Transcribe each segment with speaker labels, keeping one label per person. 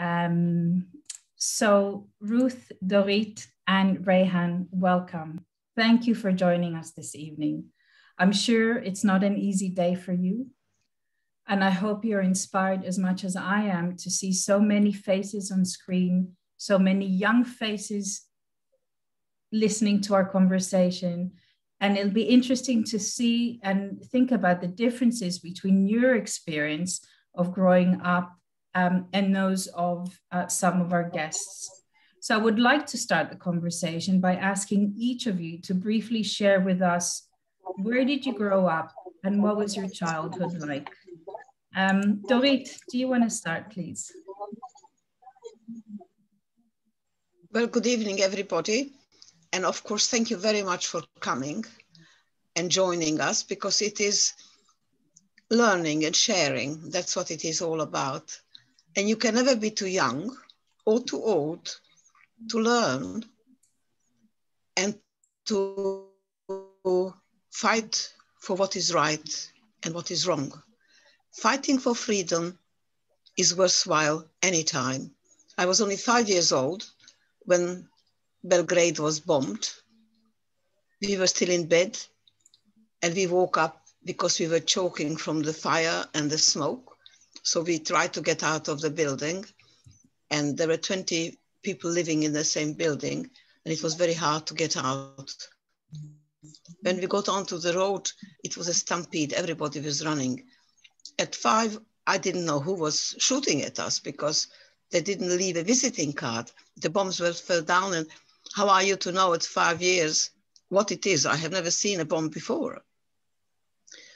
Speaker 1: Um, so, Ruth, Dorit, and Rayhan, welcome. Thank you for joining us this evening. I'm sure it's not an easy day for you. And I hope you're inspired as much as I am to see so many faces on screen, so many young faces listening to our conversation. And it'll be interesting to see and think about the differences between your experience of growing up um, and those of uh, some of our guests. So I would like to start the conversation by asking each of you to briefly share with us where did you grow up and what was your childhood like? Um, Dorit, do you want to start, please?
Speaker 2: Well, good evening, everybody. And of course, thank you very much for coming and joining us because it is learning and sharing. That's what it is all about. And you can never be too young or too old to learn and to fight for what is right and what is wrong. Fighting for freedom is worthwhile anytime. I was only five years old when Belgrade was bombed. We were still in bed and we woke up because we were choking from the fire and the smoke. So we tried to get out of the building and there were 20 people living in the same building and it was very hard to get out. When we got onto the road, it was a stampede. Everybody was running. At five, I didn't know who was shooting at us because they didn't leave a visiting card. The bombs were fell down and how are you to know at five years what it is? I have never seen a bomb before.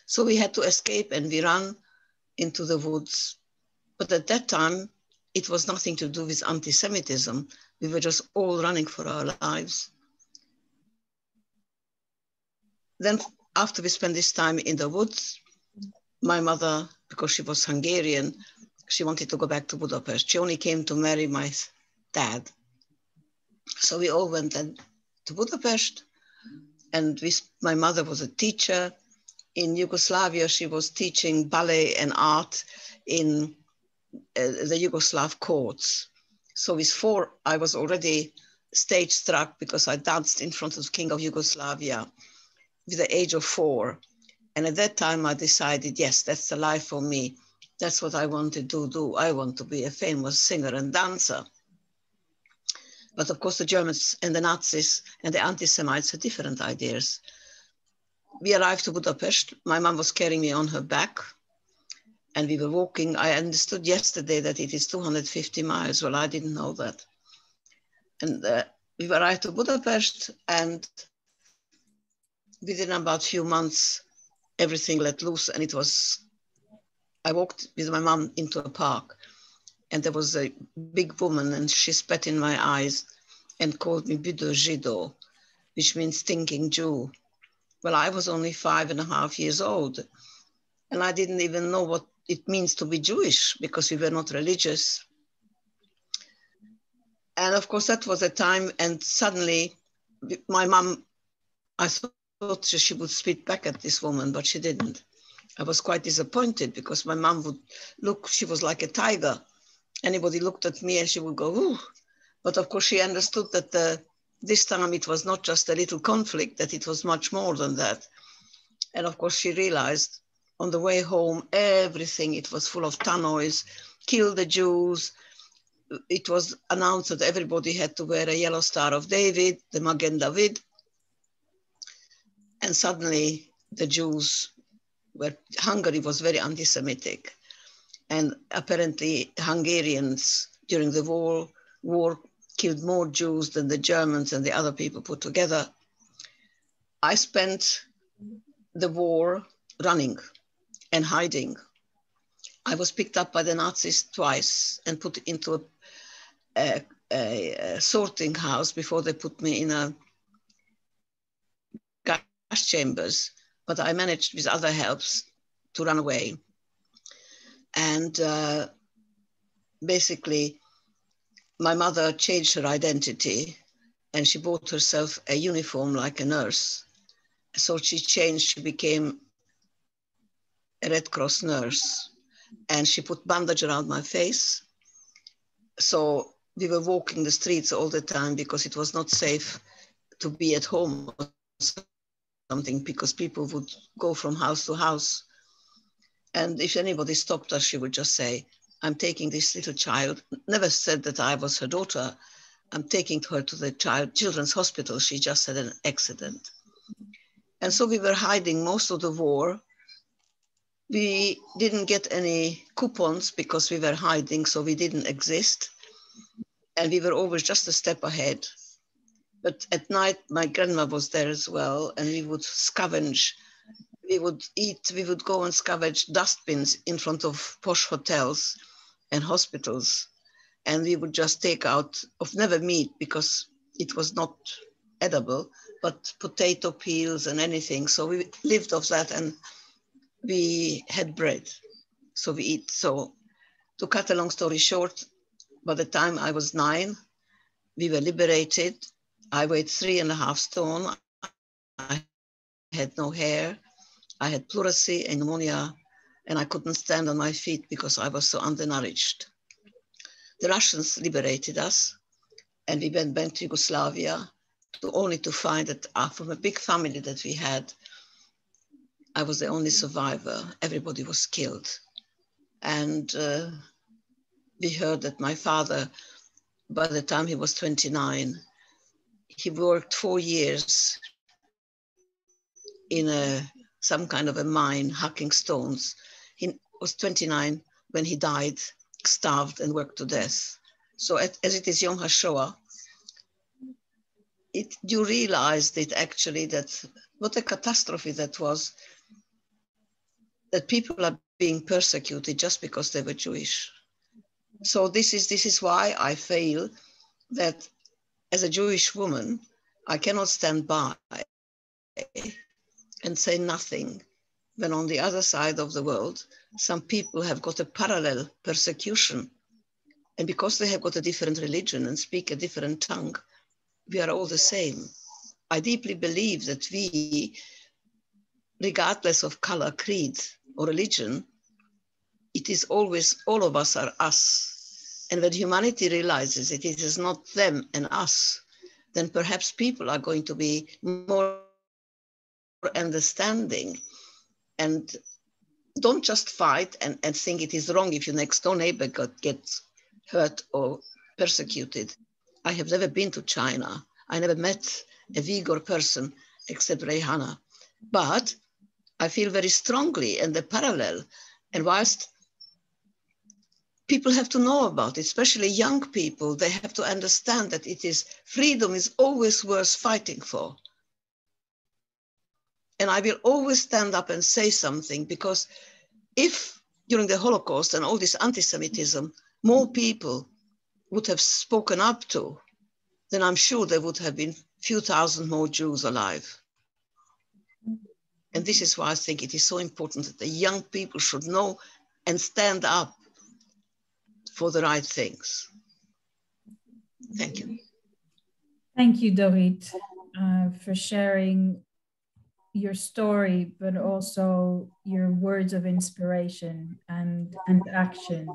Speaker 2: So we had to escape and we ran into the woods. But at that time, it was nothing to do with anti Semitism. We were just all running for our lives. Then, after we spent this time in the woods, my mother, because she was Hungarian, she wanted to go back to Budapest. She only came to marry my dad. So we all went then to Budapest, and we, my mother was a teacher. In Yugoslavia, she was teaching ballet and art in uh, the Yugoslav courts. So with four, I was already stage struck because I danced in front of the King of Yugoslavia with the age of four. And at that time, I decided, yes, that's the life for me. That's what I want to do. do. I want to be a famous singer and dancer. But of course, the Germans and the Nazis and the anti-Semites had different ideas. We arrived to Budapest. My mom was carrying me on her back and we were walking. I understood yesterday that it is 250 miles. Well, I didn't know that. And uh, we arrived to Budapest and within about a few months, everything let loose and it was, I walked with my mom into a park and there was a big woman and she spat in my eyes and called me Bido Jido, which means stinking Jew. Well, I was only five and a half years old and I didn't even know what it means to be Jewish because we were not religious. And of course, that was a time, and suddenly my mom, I thought she would spit back at this woman, but she didn't. I was quite disappointed because my mom would look, she was like a tiger anybody looked at me and she would go, ooh. But of course, she understood that the, this time it was not just a little conflict, that it was much more than that. And of course, she realized on the way home, everything, it was full of tannoys, kill the Jews. It was announced that everybody had to wear a yellow star of David, the Magen David. And suddenly the Jews were, Hungary was very anti-Semitic and apparently Hungarians during the war, war killed more Jews than the Germans and the other people put together. I spent the war running and hiding. I was picked up by the Nazis twice and put into a, a, a, a sorting house before they put me in a gas chambers, but I managed with other helps to run away and uh, basically my mother changed her identity and she bought herself a uniform like a nurse so she changed she became a red cross nurse and she put bandage around my face so we were walking the streets all the time because it was not safe to be at home or something because people would go from house to house. And if anybody stopped us, she would just say, I'm taking this little child, never said that I was her daughter. I'm taking her to the child children's hospital. She just had an accident. And so we were hiding most of the war. We didn't get any coupons because we were hiding, so we didn't exist and we were always just a step ahead. But at night, my grandma was there as well, and we would scavenge. We would eat, we would go and scavenge dustbins in front of posh hotels and hospitals. And we would just take out of never meat because it was not edible, but potato peels and anything. So we lived off that and we had bread. So we eat. So to cut a long story short, by the time I was nine, we were liberated. I weighed three and a half stone. I had no hair. I had pleurisy and pneumonia, and I couldn't stand on my feet because I was so undernourished. The Russians liberated us, and we went back to Yugoslavia, to, only to find that uh, from a big family that we had, I was the only survivor. Everybody was killed. And uh, we heard that my father, by the time he was 29, he worked four years in a some kind of a mine hacking stones. He was 29 when he died, starved and worked to death. So at, as it is Yom HaShoah, it, you realized it actually that what a catastrophe that was, that people are being persecuted just because they were Jewish so this is this is why I feel that as a Jewish woman, I cannot stand by and say nothing when on the other side of the world, some people have got a parallel persecution. And because they have got a different religion and speak a different tongue, we are all the same. I deeply believe that we, regardless of color, creed, or religion, it is always all of us are us and when humanity realizes it, it is not them and us, then perhaps people are going to be more understanding and don't just fight and, and think it is wrong if your next door neighbor got, gets hurt or persecuted. I have never been to China. I never met a Uyghur person except Rehana. But I feel very strongly in the parallel. And whilst people have to know about it, especially young people. They have to understand that it is freedom is always worth fighting for. And I will always stand up and say something because if during the Holocaust and all this anti-Semitism, more people would have spoken up to, then I'm sure there would have been few thousand more Jews alive. And this is why I think it is so important that the young people should know and stand up for the right things. Thank you.
Speaker 1: Thank you, Dorit, uh, for sharing your story, but also your words of inspiration and, and action.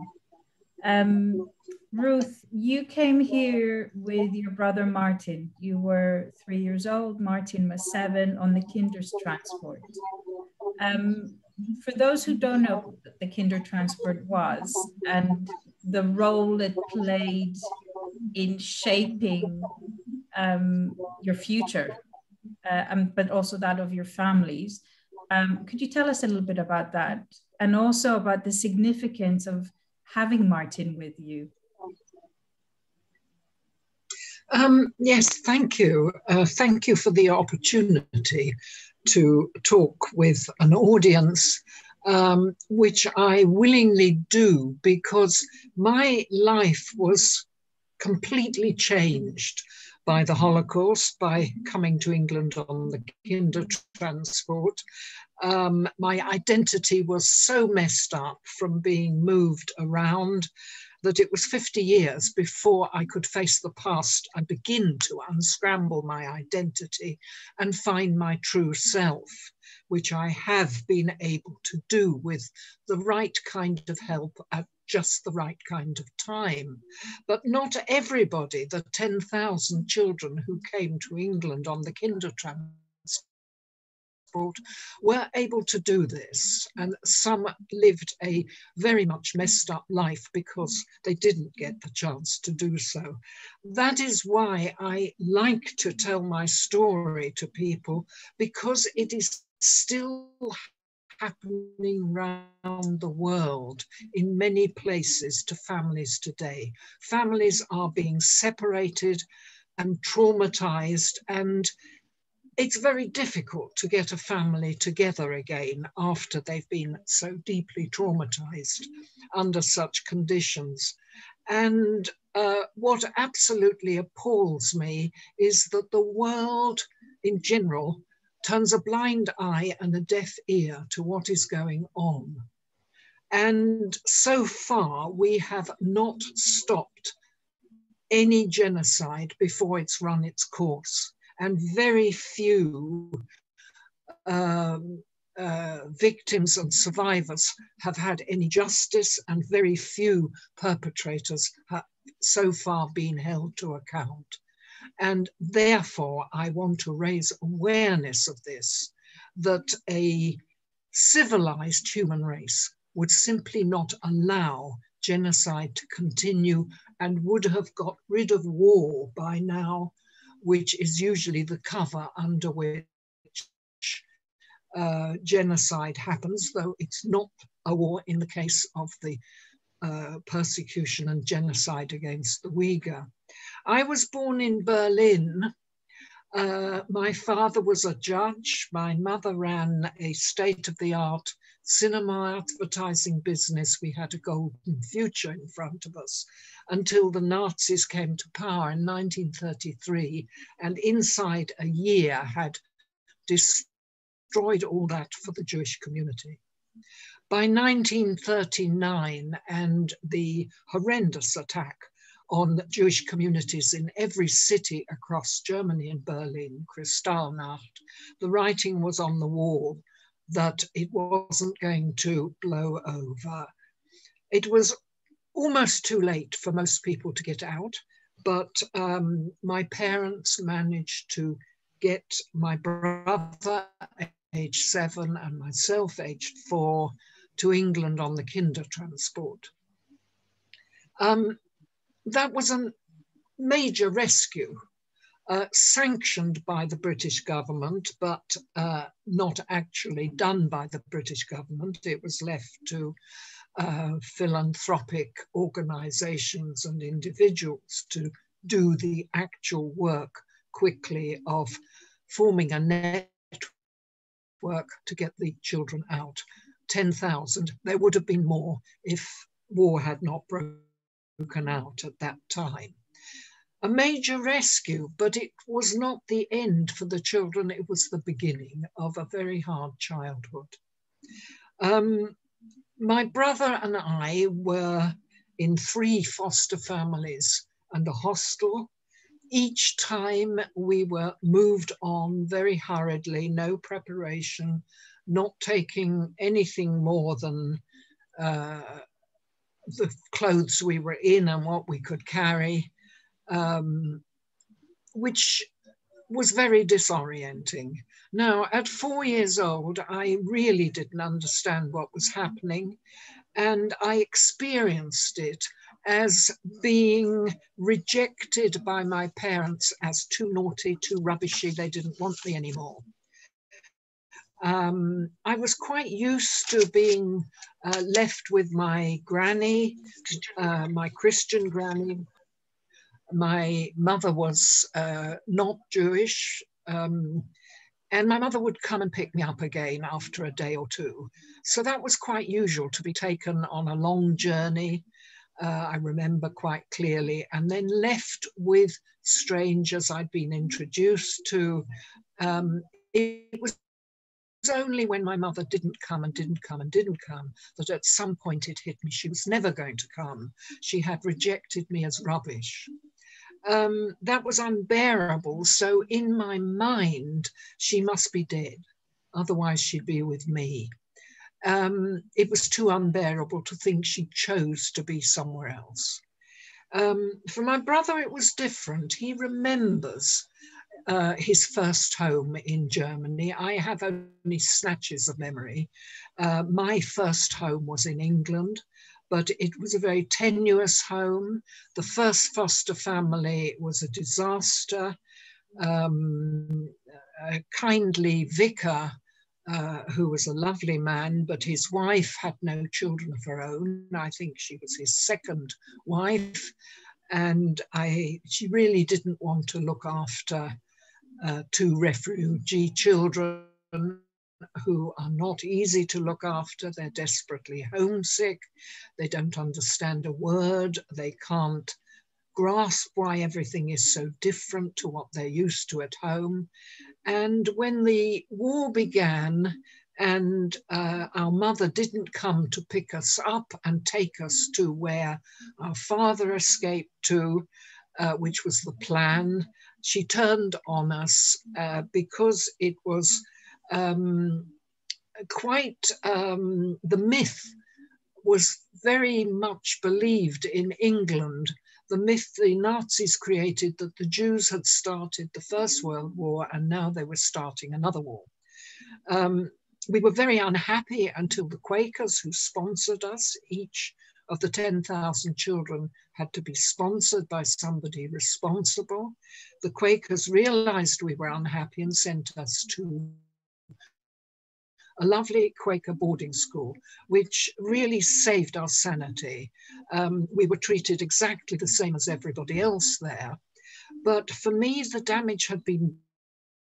Speaker 1: Um, Ruth, you came here with your brother Martin. You were three years old, Martin was seven on the Kindertransport. Um, for those who don't know what the Kinder transport was and the role it played in shaping um, your future, uh, um, but also that of your families. Um, could you tell us a little bit about that? And also about the significance of having Martin with you?
Speaker 3: Um, yes, thank you. Uh, thank you for the opportunity to talk with an audience um, which I willingly do because my life was completely changed by the Holocaust, by coming to England on the Kinder transport. Um, my identity was so messed up from being moved around that it was 50 years before I could face the past and begin to unscramble my identity and find my true self which I have been able to do with the right kind of help at just the right kind of time. But not everybody, the 10,000 children who came to England on the Kindertransport were able to do this. And some lived a very much messed up life because they didn't get the chance to do so. That is why I like to tell my story to people because it is still happening around the world in many places to families today. Families are being separated and traumatized and it's very difficult to get a family together again after they've been so deeply traumatized under such conditions. And uh, what absolutely appalls me is that the world in general turns a blind eye and a deaf ear to what is going on. And so far, we have not stopped any genocide before it's run its course and very few um, uh, victims and survivors have had any justice, and very few perpetrators have so far been held to account. And therefore, I want to raise awareness of this that a civilized human race would simply not allow genocide to continue and would have got rid of war by now which is usually the cover under which uh, genocide happens, though it's not a war in the case of the uh, persecution and genocide against the Uyghur. I was born in Berlin. Uh, my father was a judge. My mother ran a state of the art cinema advertising business. We had a golden future in front of us until the Nazis came to power in 1933 and inside a year had destroyed all that for the Jewish community. By 1939 and the horrendous attack on Jewish communities in every city across Germany and Berlin, Kristallnacht, the writing was on the wall that it wasn't going to blow over. It was almost too late for most people to get out, but um, my parents managed to get my brother, age seven, and myself, aged four, to England on the Kindertransport. Um, that was a major rescue, uh, sanctioned by the British government, but uh, not actually done by the British government. It was left to uh, philanthropic organizations and individuals to do the actual work quickly of forming a network to get the children out. 10,000. There would have been more if war had not broken out at that time. A major rescue, but it was not the end for the children, it was the beginning of a very hard childhood. Um, my brother and I were in three foster families and a hostel. Each time we were moved on very hurriedly, no preparation, not taking anything more than uh, the clothes we were in and what we could carry, um, which was very disorienting. Now, at four years old, I really didn't understand what was happening, and I experienced it as being rejected by my parents as too naughty, too rubbishy, they didn't want me anymore. Um, I was quite used to being uh, left with my granny, uh, my Christian granny, my mother was uh, not Jewish, um, and my mother would come and pick me up again after a day or two. So that was quite usual to be taken on a long journey. Uh, I remember quite clearly, and then left with strangers I'd been introduced to. Um, it was only when my mother didn't come and didn't come and didn't come that at some point it hit me she was never going to come. She had rejected me as rubbish um, that was unbearable. So in my mind, she must be dead. Otherwise, she'd be with me. um, it was too unbearable to think she chose to be somewhere else. Um, for my brother, it was different. He remembers uh, his first home in Germany. I have only snatches of memory. Uh, my first home was in England, but it was a very tenuous home. The first foster family was a disaster. Um, a kindly vicar uh, who was a lovely man, but his wife had no children of her own. I think she was his second wife. And I, she really didn't want to look after uh, two refugee children who are not easy to look after. They're desperately homesick. They don't understand a word. They can't grasp why everything is so different to what they're used to at home. And when the war began, and uh, our mother didn't come to pick us up and take us to where our father escaped to, uh, which was the plan. She turned on us uh, because it was um, quite um, the myth was very much believed in England the myth the Nazis created that the Jews had started the First World War and now they were starting another war. Um, we were very unhappy until the Quakers, who sponsored us, each of the 10,000 children had to be sponsored by somebody responsible. The Quakers realized we were unhappy and sent us to a lovely Quaker boarding school, which really saved our sanity. Um, we were treated exactly the same as everybody else there. But for me, the damage had been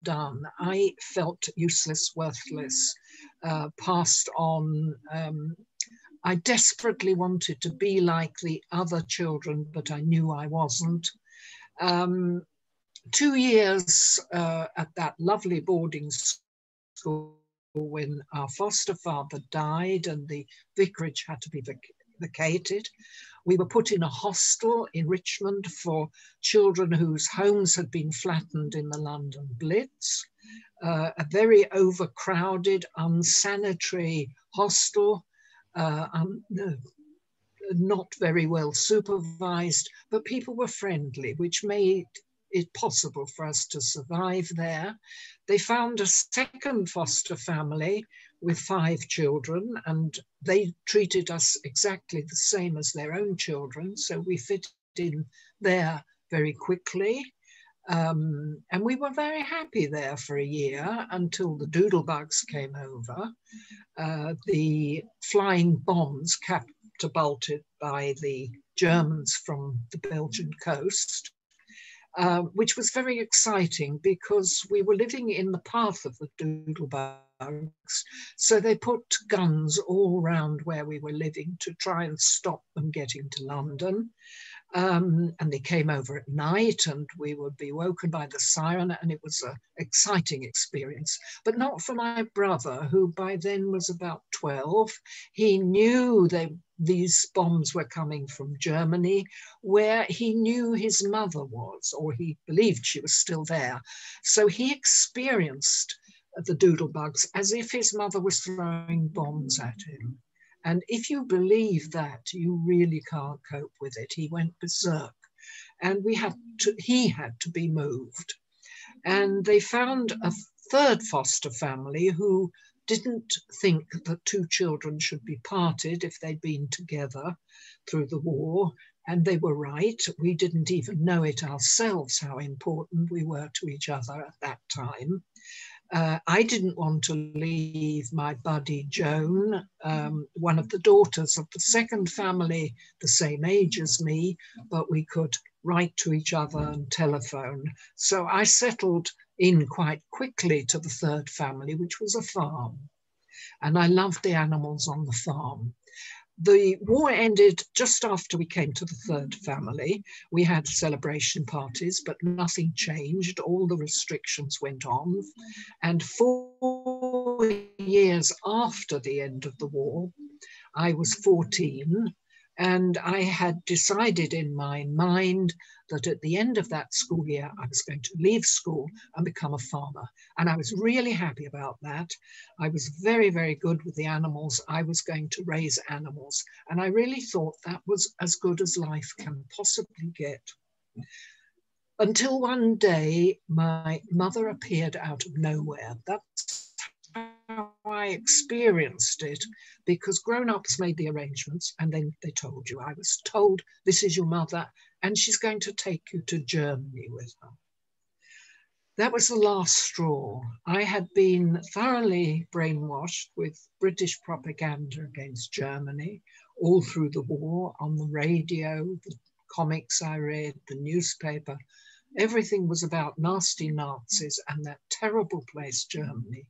Speaker 3: done. I felt useless, worthless, uh, passed on. Um, I desperately wanted to be like the other children, but I knew I wasn't. Um, two years uh, at that lovely boarding school when our foster father died and the vicarage had to be vacated. We were put in a hostel in Richmond for children whose homes had been flattened in the London Blitz. Uh, a very overcrowded, unsanitary hostel, um, not very well supervised, but people were friendly, which made it possible for us to survive there. They found a second foster family with five children, and they treated us exactly the same as their own children. So we fit in there very quickly. Um, and we were very happy there for a year until the doodlebugs came over. Uh, the flying bombs catapulted by the Germans from the Belgian coast uh, which was very exciting because we were living in the path of the doodlebugs. So they put guns all around where we were living to try and stop them getting to London. Um, and they came over at night and we would be woken by the siren and it was an exciting experience. But not for my brother who by then was about 12 he knew they, these bombs were coming from germany where he knew his mother was or he believed she was still there. So he experienced the doodlebugs as if his mother was throwing bombs at him and if you believe that, you really can't cope with it. He went berserk. And we had to, he had to be moved. And they found a third foster family who didn't think that two children should be parted if they'd been together through the war. And they were right. We didn't even know it ourselves how important we were to each other at that time. Uh, I didn't want to leave my buddy Joan, um, one of the daughters of the second family, the same age as me, but we could write to each other and telephone. So I settled in quite quickly to the third family, which was a farm. And I loved the animals on the farm. The war ended just after we came to the third family. We had celebration parties, but nothing changed. All the restrictions went on. And four years after the end of the war, I was 14 And I had decided in my mind that at the end of that school year, I was going to leave school and become a farmer. And I was really happy about that. I was very, very good with the animals. I was going to raise animals. And I really thought that was as good as life can possibly get. Until one day, my mother appeared out of nowhere. That's how I experienced it because grown ups made the arrangements and then they told you. I was told, this is your mother and she's going to take you to Germany with her. That was the last straw. I had been thoroughly brainwashed with British propaganda against Germany all through the war on the radio, the comics I read, the newspaper. Everything was about nasty Nazis and that terrible place, Germany.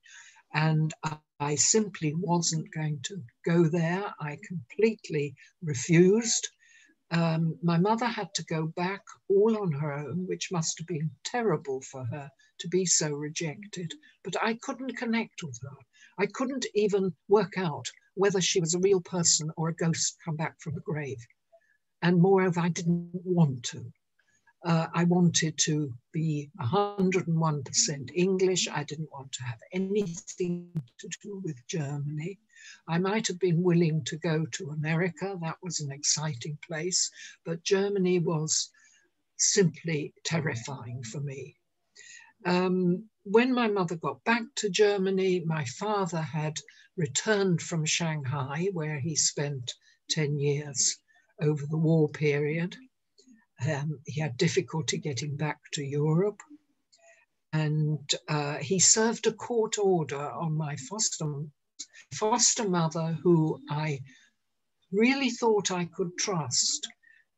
Speaker 3: And I simply wasn't going to go there. I completely refused. Um, my mother had to go back all on her own, which must have been terrible for her to be so rejected. But I couldn't connect with her. I couldn't even work out whether she was a real person or a ghost come back from the grave. And moreover, I didn't want to. Uh, I wanted to be 101% English. I didn't want to have anything to do with Germany. I might have been willing to go to America. That was an exciting place. But Germany was simply terrifying for me. Um, when my mother got back to Germany, my father had returned from Shanghai, where he spent 10 years over the war period. Um, he had difficulty getting back to Europe. And uh, he served a court order on my foster, foster mother, who I really thought I could trust,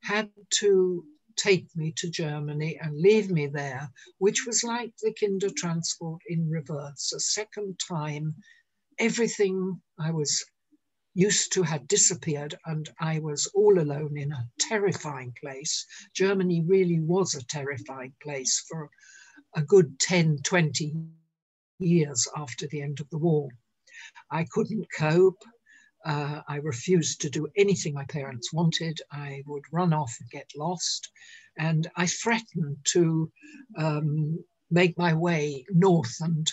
Speaker 3: had to take me to Germany and leave me there, which was like the Kindertransport in reverse. A second time, everything I was used to had disappeared and I was all alone in a terrifying place. Germany really was a terrifying place for a good 10, 20 years after the end of the war. I couldn't cope. Uh, I refused to do anything my parents wanted. I would run off and get lost. And I threatened to um, make my way north and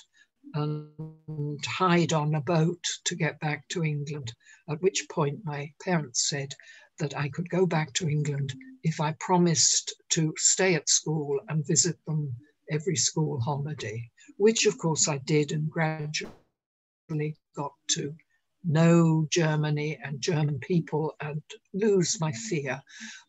Speaker 3: and hide on a boat to get back to England. At which point, my parents said that I could go back to England if I promised to stay at school and visit them every school holiday, which of course I did and gradually got to know Germany and German people and lose my fear.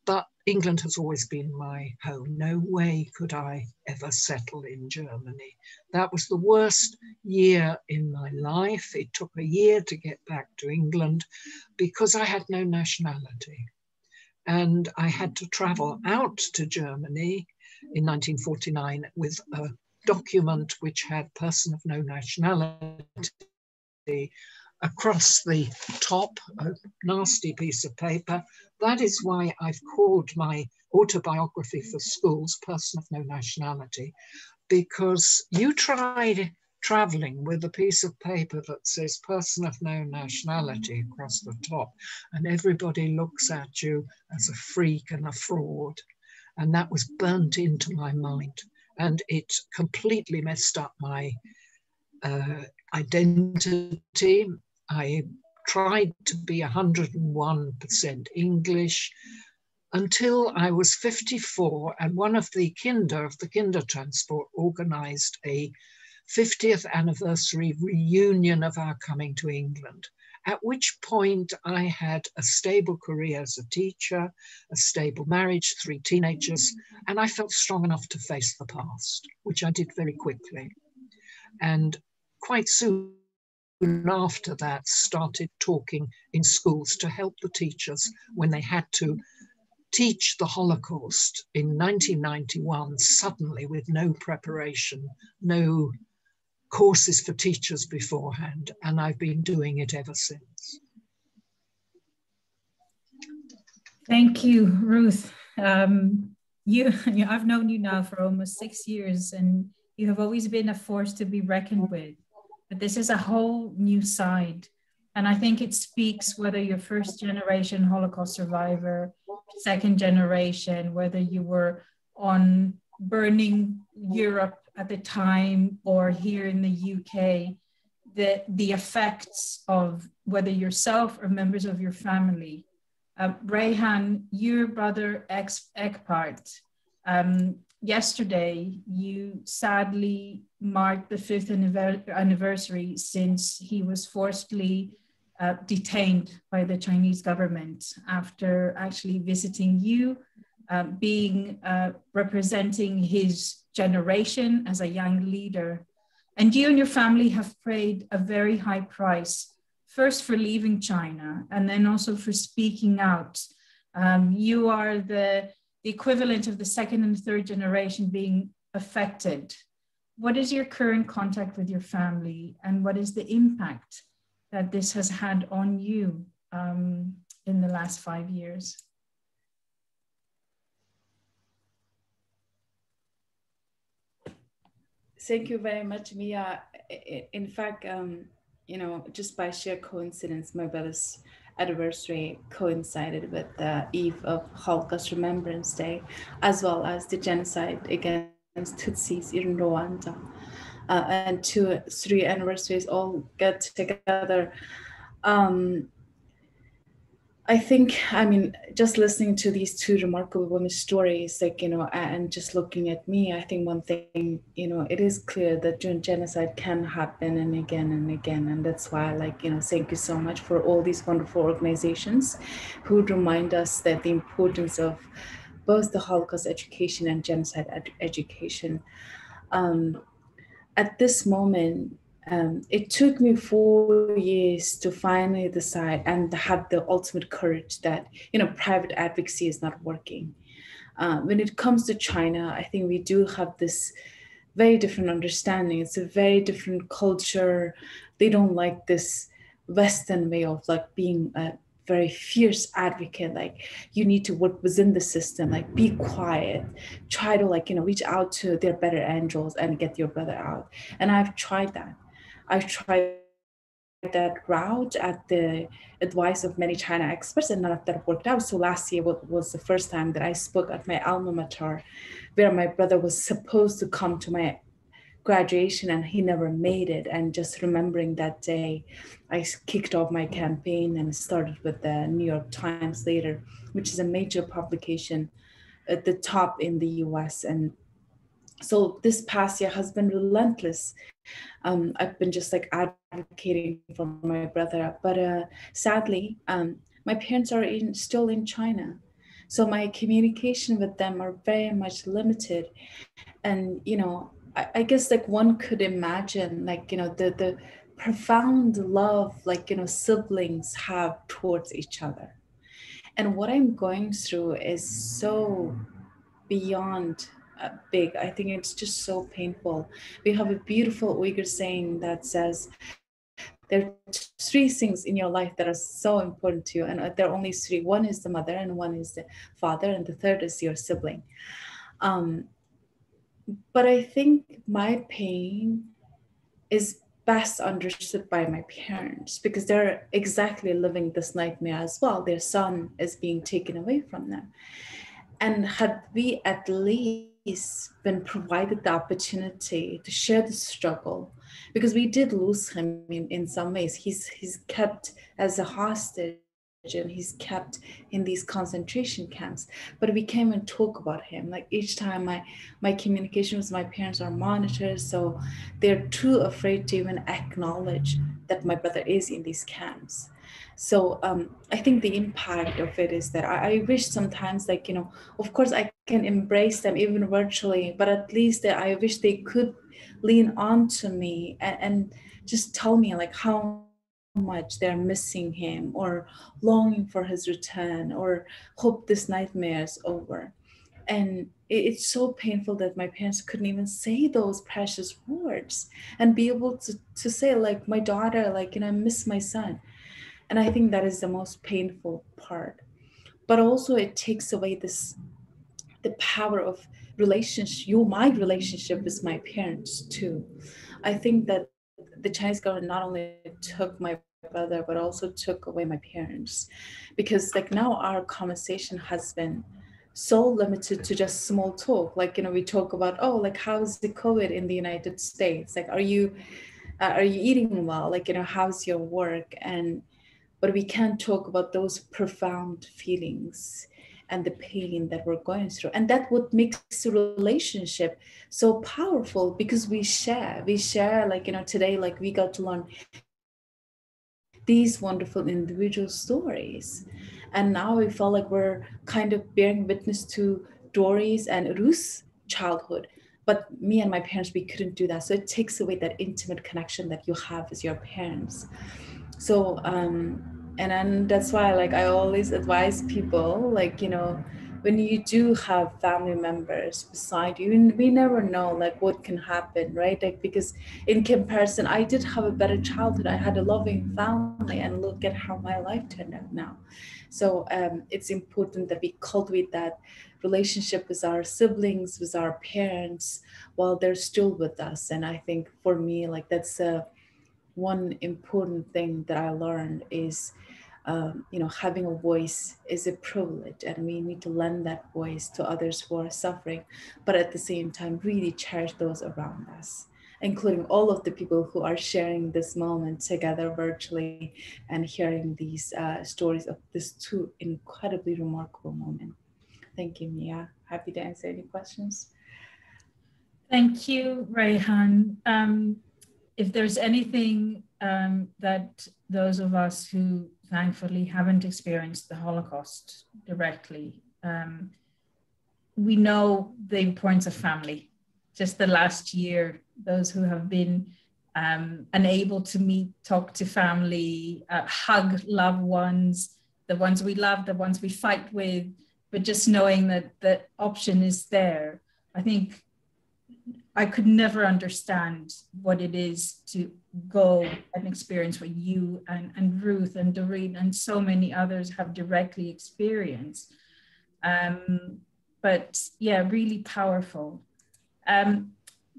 Speaker 3: But England has always been my home. No way could I ever settle in Germany. That was the worst year in my life. It took a year to get back to England because I had no nationality. And I had to travel out to Germany in 1949 with a document which had person of no nationality across the top, a nasty piece of paper. That is why I've called my autobiography for schools Person of No Nationality, because you tried traveling with a piece of paper that says person of no nationality across the top, and everybody looks at you as a freak and a fraud. And that was burnt into my mind, and it completely messed up my uh, identity I tried to be 101% English until I was 54 and one of the Kinder of the kinder transport organized a 50th anniversary reunion of our coming to England, at which point I had a stable career as a teacher, a stable marriage, three teenagers, and I felt strong enough to face the past, which I did very quickly. And quite soon after that started talking in schools to help the teachers when they had to teach the Holocaust in 1991 suddenly with no preparation, no courses for teachers beforehand, and I've been doing it ever since.
Speaker 1: Thank you, Ruth. Um, you, I've known you now for almost six years, and you have always been a force to be reckoned with. But this is a whole new side. And I think it speaks whether you're first generation Holocaust survivor, second generation, whether you were on burning Europe at the time or here in the UK, the, the effects of whether yourself or members of your family. Uh, Rayhan, your brother Ex Ekpar, um, yesterday you sadly marked the fifth anniversary since he was forcibly uh, detained by the Chinese government after actually visiting you, uh, being uh, representing his generation as a young leader. And you and your family have paid a very high price, first for leaving China and then also for speaking out. Um, you are the, the equivalent of the second and third generation being affected. What is your current contact with your family and what is the impact that this has had on you um, in the last five years?
Speaker 4: Thank you very much, Mia. In fact, um, you know, just by sheer coincidence, my brother's anniversary coincided with the eve of Holocaust Remembrance Day, as well as the genocide against Tutsis in Rwanda uh, and two, three anniversaries all get together. Um, I think, I mean, just listening to these two remarkable women's stories, like, you know, and just looking at me, I think one thing, you know, it is clear that genocide can happen and again and again. And that's why, like, you know, thank you so much for all these wonderful organizations who remind us that the importance of both the Holocaust education and genocide ed- education. Um, at this moment, um, it took me four years to finally decide and have the ultimate courage that you know private advocacy is not working. Uh, when it comes to China, I think we do have this very different understanding. It's a very different culture. They don't like this Western way of like being a very fierce advocate like you need to work within the system like be quiet try to like you know reach out to their better angels and get your brother out and i've tried that i've tried that route at the advice of many China experts, and none of that worked out. So last year was the first time that I spoke at my alma mater, where my brother was supposed to come to my graduation and he never made it. And just remembering that day, I kicked off my campaign and started with the New York Times later, which is a major publication at the top in the US. And so this past year has been relentless. Um, I've been just like advocating for my brother, but uh, sadly, um, my parents are in, still in China. So my communication with them are very much limited. And, you know, I, guess like one could imagine like you know the the profound love like you know siblings have towards each other and what i'm going through is so beyond big i think it's just so painful we have a beautiful uyghur saying that says there are three things in your life that are so important to you and there are only three one is the mother and one is the father and the third is your sibling um, but I think my pain is best understood by my parents because they're exactly living this nightmare as well. Their son is being taken away from them. And had we at least been provided the opportunity to share the struggle, because we did lose him in, in some ways, he's he's kept as a hostage and he's kept in these concentration camps. But we came and talk about him. Like each time my my communication with my parents are monitored so they're too afraid to even acknowledge that my brother is in these camps so um, i think the impact of it is that I, I, wish sometimes like you know of course i can embrace them even virtually but at least that i wish they could lean on to me and, and just tell me like how much they're missing him or longing for his return or hope this nightmare is over. And it's so painful that my parents couldn't even say those precious words and be able to, to say, like, my daughter, like, you know, I miss my son. And I think that is the most painful part. But also, it takes away this the power of relationship, you, my relationship with my parents too. I think that the Chinese government not only took my brother, but also took away my parents. Because like now our conversation has been so limited to just small talk. Like, you know, we talk about, oh, like how's the COVID in the United States? Like, are you uh, are you eating well? Like, you know, how's your work? And but we can't talk about those profound feelings and the pain that we're going through. And that what makes the relationship so powerful because we share we share like you know today like we got to learn these wonderful individual stories. And now we felt like we're kind of bearing witness to Dorit's and ruth's childhood. But me and my parents we couldn't do that. So it takes away that intimate connection that you have with your parents so um and then that's why like i always advise people like you know when you do have family members beside you we never know like what can happen right? Like because in comparison i did have a better childhood. I had a loving family and look at how my life turned out now. So um, it's important that we cultivate that relationship with our siblings with our parents while they're still with us. And i think for me like that's a one important thing that i learned is um, you know, having a voice is a privilege, and we need to lend that voice to others who are suffering, but at the same time, really cherish those around us, including all of the people who are sharing this moment together virtually and hearing these uh, stories of this two incredibly remarkable moment. Thank you, Mia. Happy to answer any questions.
Speaker 1: Thank you, Rayhan. Um, if there's anything um, that those of us who thankfully haven't experienced the Holocaust directly. Um, we know the importance of family. Just the last year, those who have been um, unable to meet, talk to family, uh, hug loved ones, the ones we love, the ones we fight with, but just knowing that the option is there. I think I could never understand what it is to go and experience what you and, and Ruth and Dorit and so many others have directly experienced. Um, but yeah, really powerful. Um,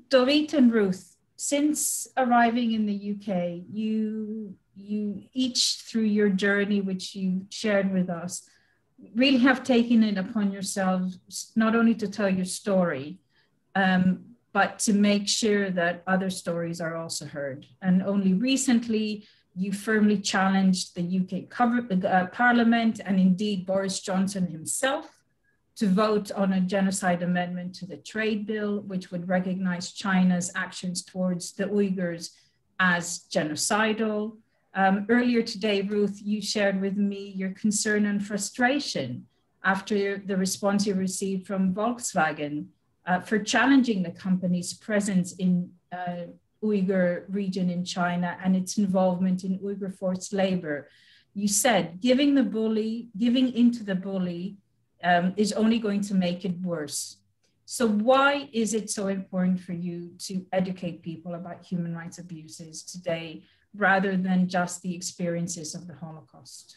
Speaker 1: Dorit and Ruth, since arriving in the UK, you you each through your journey, which you shared with us, really have taken it upon yourselves not only to tell your story, um, but to make sure that other stories are also heard. And only recently, you firmly challenged the UK cover, uh, Parliament and indeed Boris Johnson himself to vote on a genocide amendment to the trade bill, which would recognize China's actions towards the Uyghurs as genocidal. Um, earlier today, Ruth, you shared with me your concern and frustration after the response you received from Volkswagen uh, for challenging the company's presence in uh, Uyghur region in China and its involvement in Uyghur forced labor. You said giving the bully, giving into the bully um, is only going to make it worse. So why is it so important for you to educate people about human rights abuses today rather than just the experiences of the Holocaust?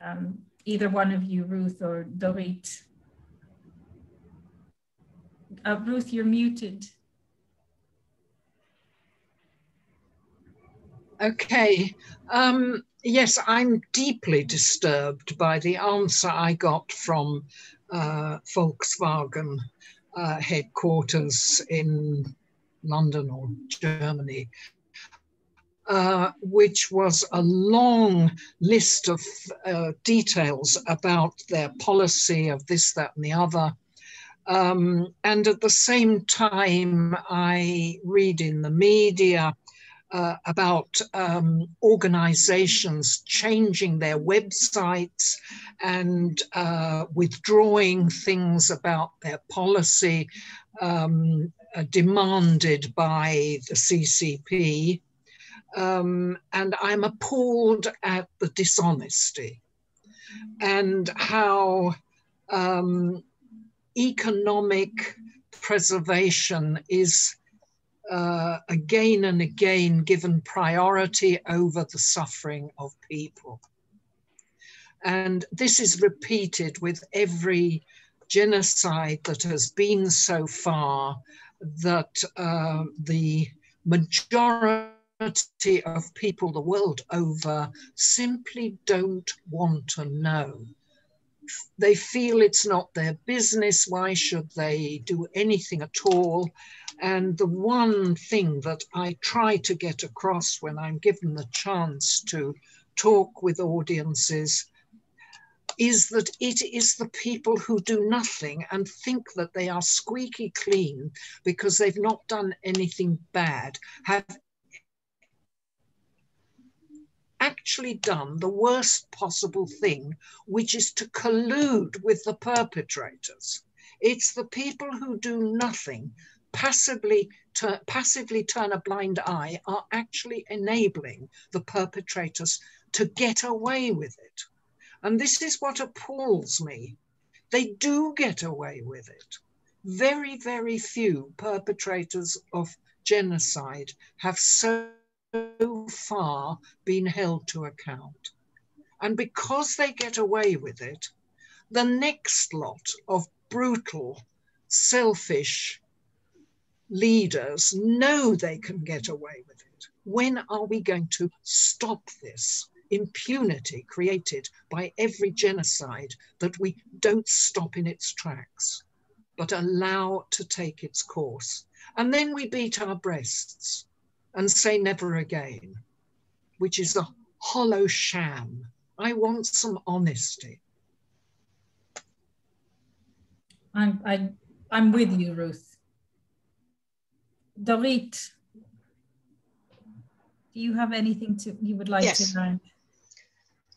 Speaker 1: Um, either one of you, Ruth or Dorit. Uh, Ruth, you're muted.
Speaker 3: Okay. Um, yes, I'm deeply disturbed by the answer I got from uh, Volkswagen uh, headquarters in London or Germany, uh, which was a long list of uh, details about their policy of this, that, and the other. Um, and at the same time, I read in the media uh, about um, organizations changing their websites and uh, withdrawing things about their policy um, uh, demanded by the CCP. Um, and I'm appalled at the dishonesty and how um, economic preservation is uh, again and again given priority over the suffering of people. And this is repeated with every genocide that has been so far that uh, the majority majority of people the world over simply don't want to know. They feel it's not their business. Why should they do anything at all? And the one thing that I try to get across when I'm given the chance to talk with audiences is that it is the people who do nothing and think that they are squeaky clean because they've not done anything bad, have actually done the worst possible thing, which is to collude with the perpetrators. It's the people who do nothing, passively, tur passively turn a blind eye, are actually enabling the perpetrators to get away with it. And this is what appalls me. They do get away with it. Very, very few perpetrators of genocide have so far been held to account. And because they get away with it, the next lot of brutal, selfish leaders know they can get away with it. When are we going to stop this? impunity created by every genocide that we don't stop in its tracks, but allow to take its course. And then we beat our breasts and say never again, which is a hollow sham. I want some honesty.
Speaker 1: I'm, I, I'm with you, Ruth. Dorit, do you have anything to you would like yes. to learn?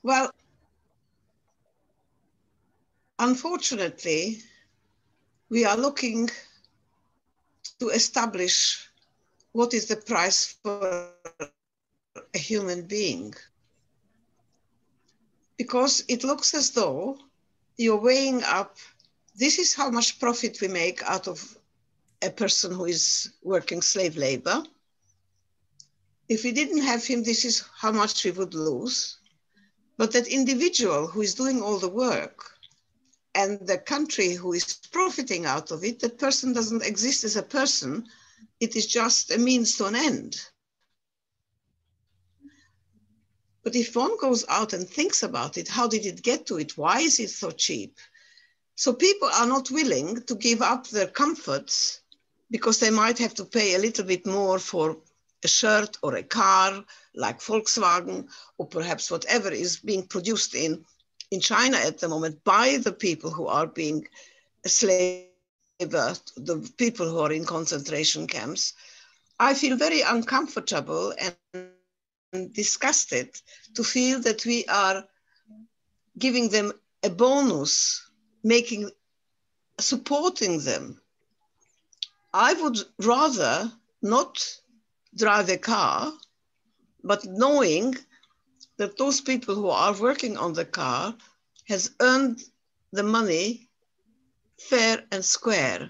Speaker 2: Well, unfortunately, we are looking to establish what is the price for a human being. Because it looks as though you're weighing up this is how much profit we make out of a person who is working slave labor. If we didn't have him, this is how much we would lose. But that individual who is doing all the work and the country who is profiting out of it, that person doesn't exist as a person. It is just a means to an end. But if one goes out and thinks about it, how did it get to it? Why is it so cheap? So people are not willing to give up their comforts because they might have to pay a little bit more for a shirt or a car like Volkswagen or perhaps whatever is being produced in, in China at the moment by the people who are being slave uh, the people who are in concentration camps, I feel very uncomfortable and disgusted to feel that we are giving them a bonus, making supporting them. I would rather not drive a car, but knowing that those people who are working on the car has earned the money fair and square,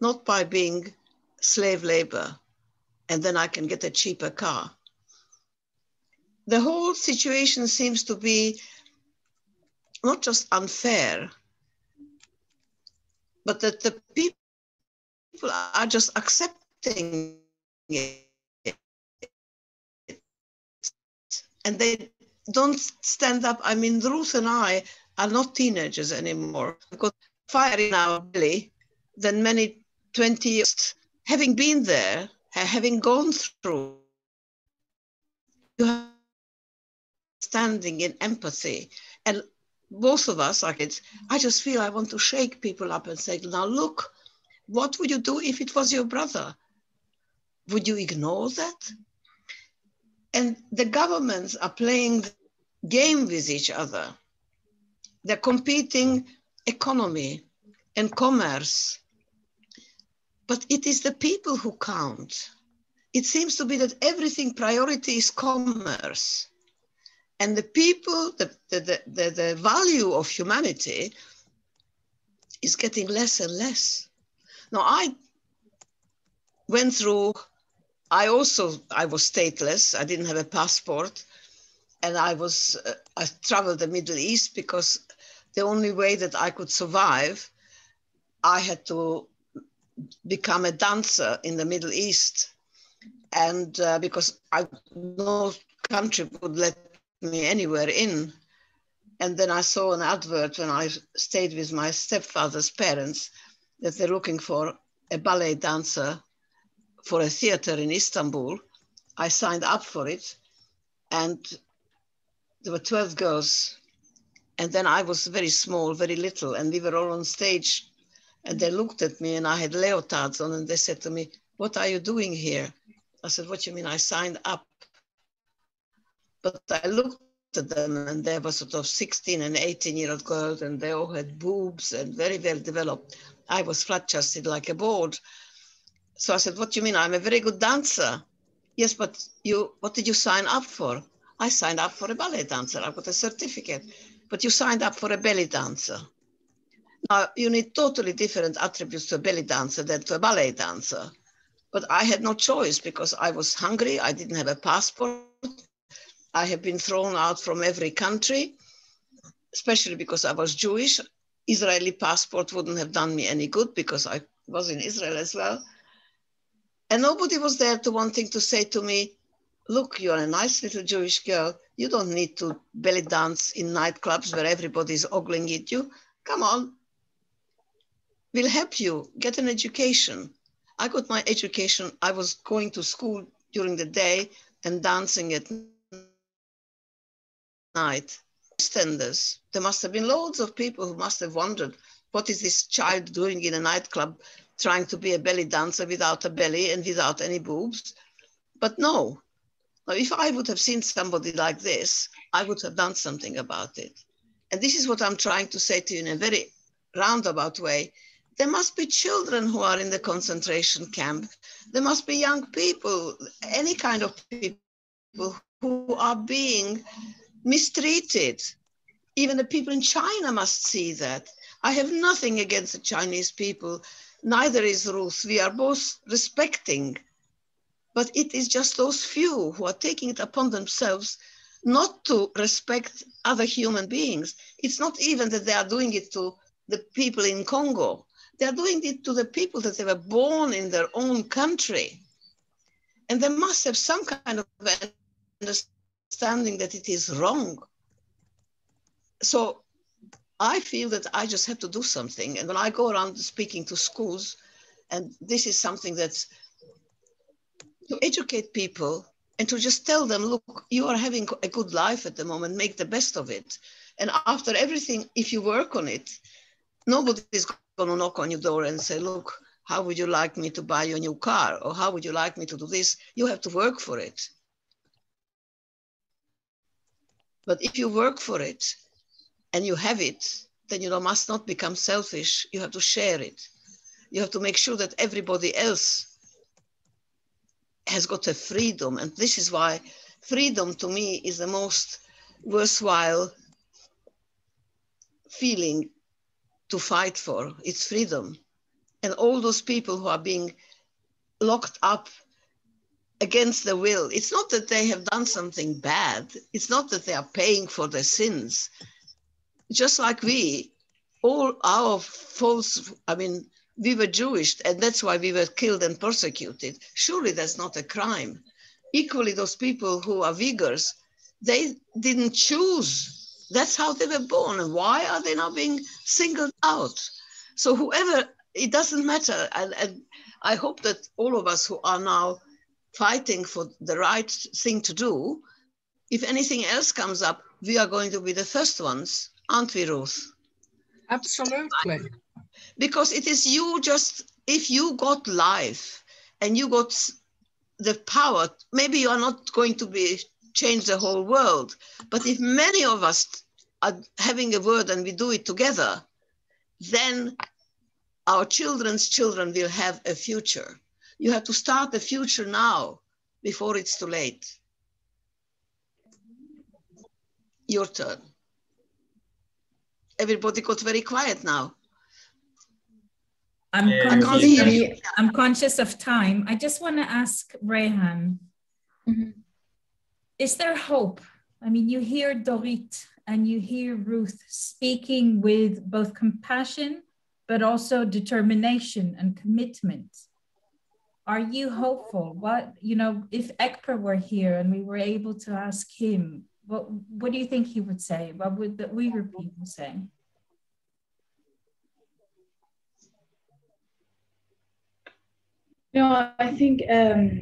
Speaker 2: not by being slave labor, and then I can get a cheaper car. The whole situation seems to be not just unfair, but that the people are just accepting it and they don't stand up. I mean, Ruth and I are not teenagers anymore. Got fire in our belly than many 20 years. Having been there, having gone through, You have standing in empathy. And both of us, like it's, I just feel I want to shake people up and say, now look, what would you do if it was your brother? Would you ignore that? And the governments are playing game with each other. They're competing economy and commerce. But it is the people who count. It seems to be that everything priority is commerce. And the people, the, the, the, the, value of humanity is getting less and less. Now, I went through I also I was stateless. I didn't have a passport, and I was uh, I traveled the Middle East because the only way that I could survive, I had to become a dancer in the Middle East, and uh, because I, no country would let me anywhere in. And then I saw an advert when I stayed with my stepfather's parents that they're looking for a ballet dancer for a theater in Istanbul. I signed up for it, and there were 12 girls. And then I was very small, very little, and we were all on stage. And they looked at me, and I had leotards on, and they said to me, What are you doing here? I said, What do you mean? I signed up. But I looked at them, and they were sort of 16 and 18 year old girls, and they all had boobs and very well developed. I was flat chested like a board. So I said, What do you mean? I'm a very good dancer. Yes, but you, what did you sign up for? I signed up for a ballet dancer. I got a certificate. But you signed up for a belly dancer. Now, you need totally different attributes to a belly dancer than to a ballet dancer. But I had no choice because I was hungry. I didn't have a passport. I have been thrown out from every country, especially because I was Jewish. Israeli passport wouldn't have done me any good because I was in Israel as well. And nobody was there to wanting to say to me, look, you're a nice little Jewish girl. You don't need to belly dance in nightclubs where everybody's ogling at you. Come on. We'll help you get an education. I got my education. I was going to school during the day and dancing at night. Standers. There must have been loads of people who must have wondered what is this child doing in a nightclub trying to be a belly dancer without a belly and without any boobs. But no, now, if I would have seen somebody like this, I would have done something about it. And this is what I'm trying to say to you in a very roundabout way. There must be children who are in the concentration camp. There must be young people, any kind of people who are being mistreated. Even the people in China must see that. I have nothing against the Chinese people, neither is Ruth. We are both respecting but it is just those few who are taking it upon themselves not to respect other human beings. It's not even that they are doing it to the people in Congo. They are doing it to the people that they were born in their own country. And they must have some kind of understanding that it is wrong. So I feel that I just have to do something. And when I go around speaking to schools, and this is something that's to educate people and to just tell them, look, you are having a good life at the moment, make the best of it. And after everything, if you work on it, nobody is going to knock on your door and say, look, how would you like me to buy you a new car? Or how would you like me to do this? You have to work for it. But if you work for it and you have it, then you must not become selfish. You have to share it. You have to make sure that everybody else has got a freedom. And this is why freedom to me is the most worthwhile feeling to fight for. It's freedom. And all those people who are being locked up against their will, it's not that they have done something bad, it's not that they are paying for their sins. Just like we, all our false, I mean, we were Jewish and that's why we were killed and persecuted. Surely that's not a crime. Equally, those people who are Uyghurs, they didn't choose. That's how they were born. And why are they now being singled out? So whoever, it doesn't matter. And, and I hope that all of us who are now fighting for the right thing to do, if anything else comes up, we are going to be the first ones, aren't we, Ruth?
Speaker 3: Absolutely
Speaker 2: because it is you just if you got life and you got the power maybe you are not going to be change the whole world. But if many of us are having a word and we do it together then our children's children will have a future. You have to start the future now before it's too late. Your turn. Everybody got very quiet now
Speaker 1: I'm, conscious of, I'm conscious of time. I just want to ask Rayhan, mm-hmm. is there hope? I mean, you hear Dorit and you hear Ruth speaking with both compassion, but also determination and commitment. are you hopeful? What, you know, if Ekpar were here and we were able to ask him, what, what do you think he would say? What would the Uyghur people say?
Speaker 4: You know, I think um,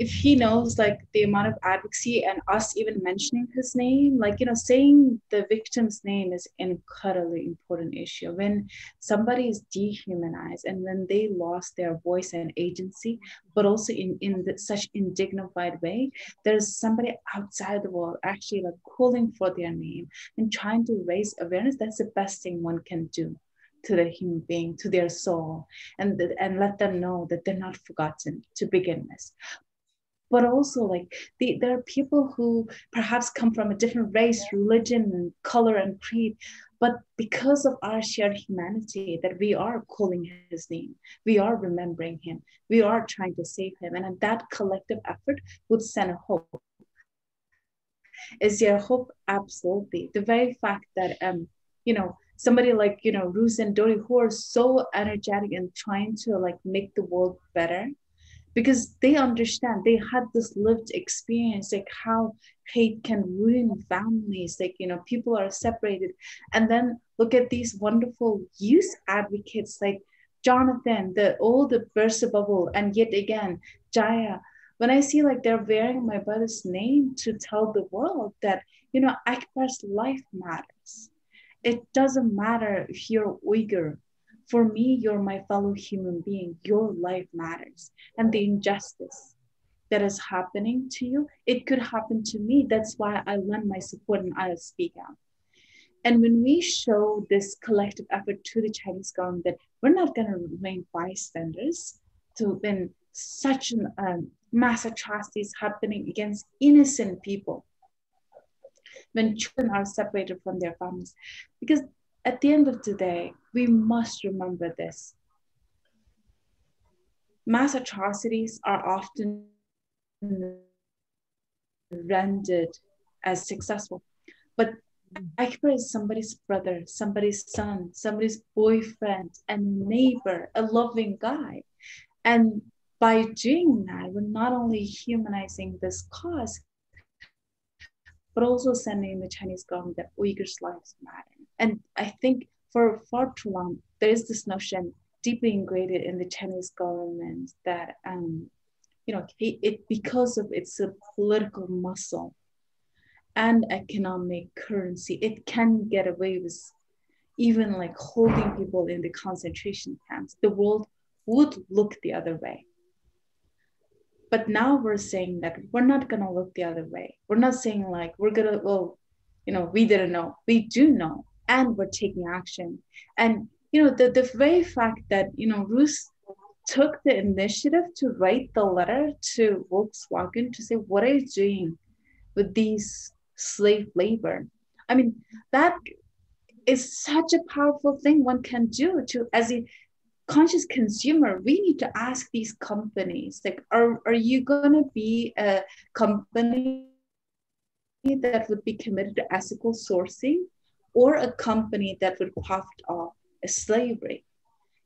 Speaker 4: if he knows like the amount of advocacy and us even mentioning his name, like you know, saying the victim's name is incredibly important issue. When somebody is dehumanized and when they lost their voice and agency, but also in in the, such indignified way, there's somebody outside the world actually like calling for their name and trying to raise awareness. That's the best thing one can do to the human being, to their soul, and, and let them know that they're not forgotten to begin with. But also, like, the, there are people who perhaps come from a different race, religion, and color and creed, but because of our shared humanity, that we are calling his name, we are remembering him, we are trying to save him, and that collective effort would send a hope. Is there hope? Absolutely. The very fact that um, you know, somebody like you know Ruth and Dori who are so energetic and trying to like make the world better because they understand they had this lived experience like how hate can ruin families like you know people are separated. And then look at these wonderful youth advocates like jonathan the old Burst the Bubble and yet again jaya. When i see like they're wearing my brother's name to tell the world that you know Ekpar's life matters it doesn't matter if you're Uyghur. For me, you're my fellow human being. Your life matters. And the injustice that is happening to you, it could happen to me. That's why I lend my support and I speak out. And when we show this collective effort to the Chinese government that we're not going to remain bystanders to when such an, um, mass atrocities happening against innocent people, when children are separated from their families. Because at the end of the day, we must remember this. Mass atrocities are often rendered as successful. But Ekpar is somebody's brother, somebody's son, somebody's boyfriend, a neighbor, a loving guy. And by doing that, we're not only humanizing this cause, but also sending the Chinese government that Uyghurs' lives matter. And I think for far too long, there is this notion deeply ingrained in the Chinese government that, um, you know, it, it because of its political muscle and economic currency, it can get away with even like holding people in the concentration camps. The world would look the other way. But now we're saying that we're not going to look the other way. We're not saying like we're going to, well, you know, we didn't know. We do know and we're taking action. And, you know, the, the very fact that, you know, Ruth took the initiative to write the letter to Volkswagen to say, what are you doing with these slave labor? I mean, that is such a powerful thing one can do to as a conscious consumer, we need to ask these companies, like, are, are you going to be a company that would be committed to ethical sourcing or a company that would profit off slavery?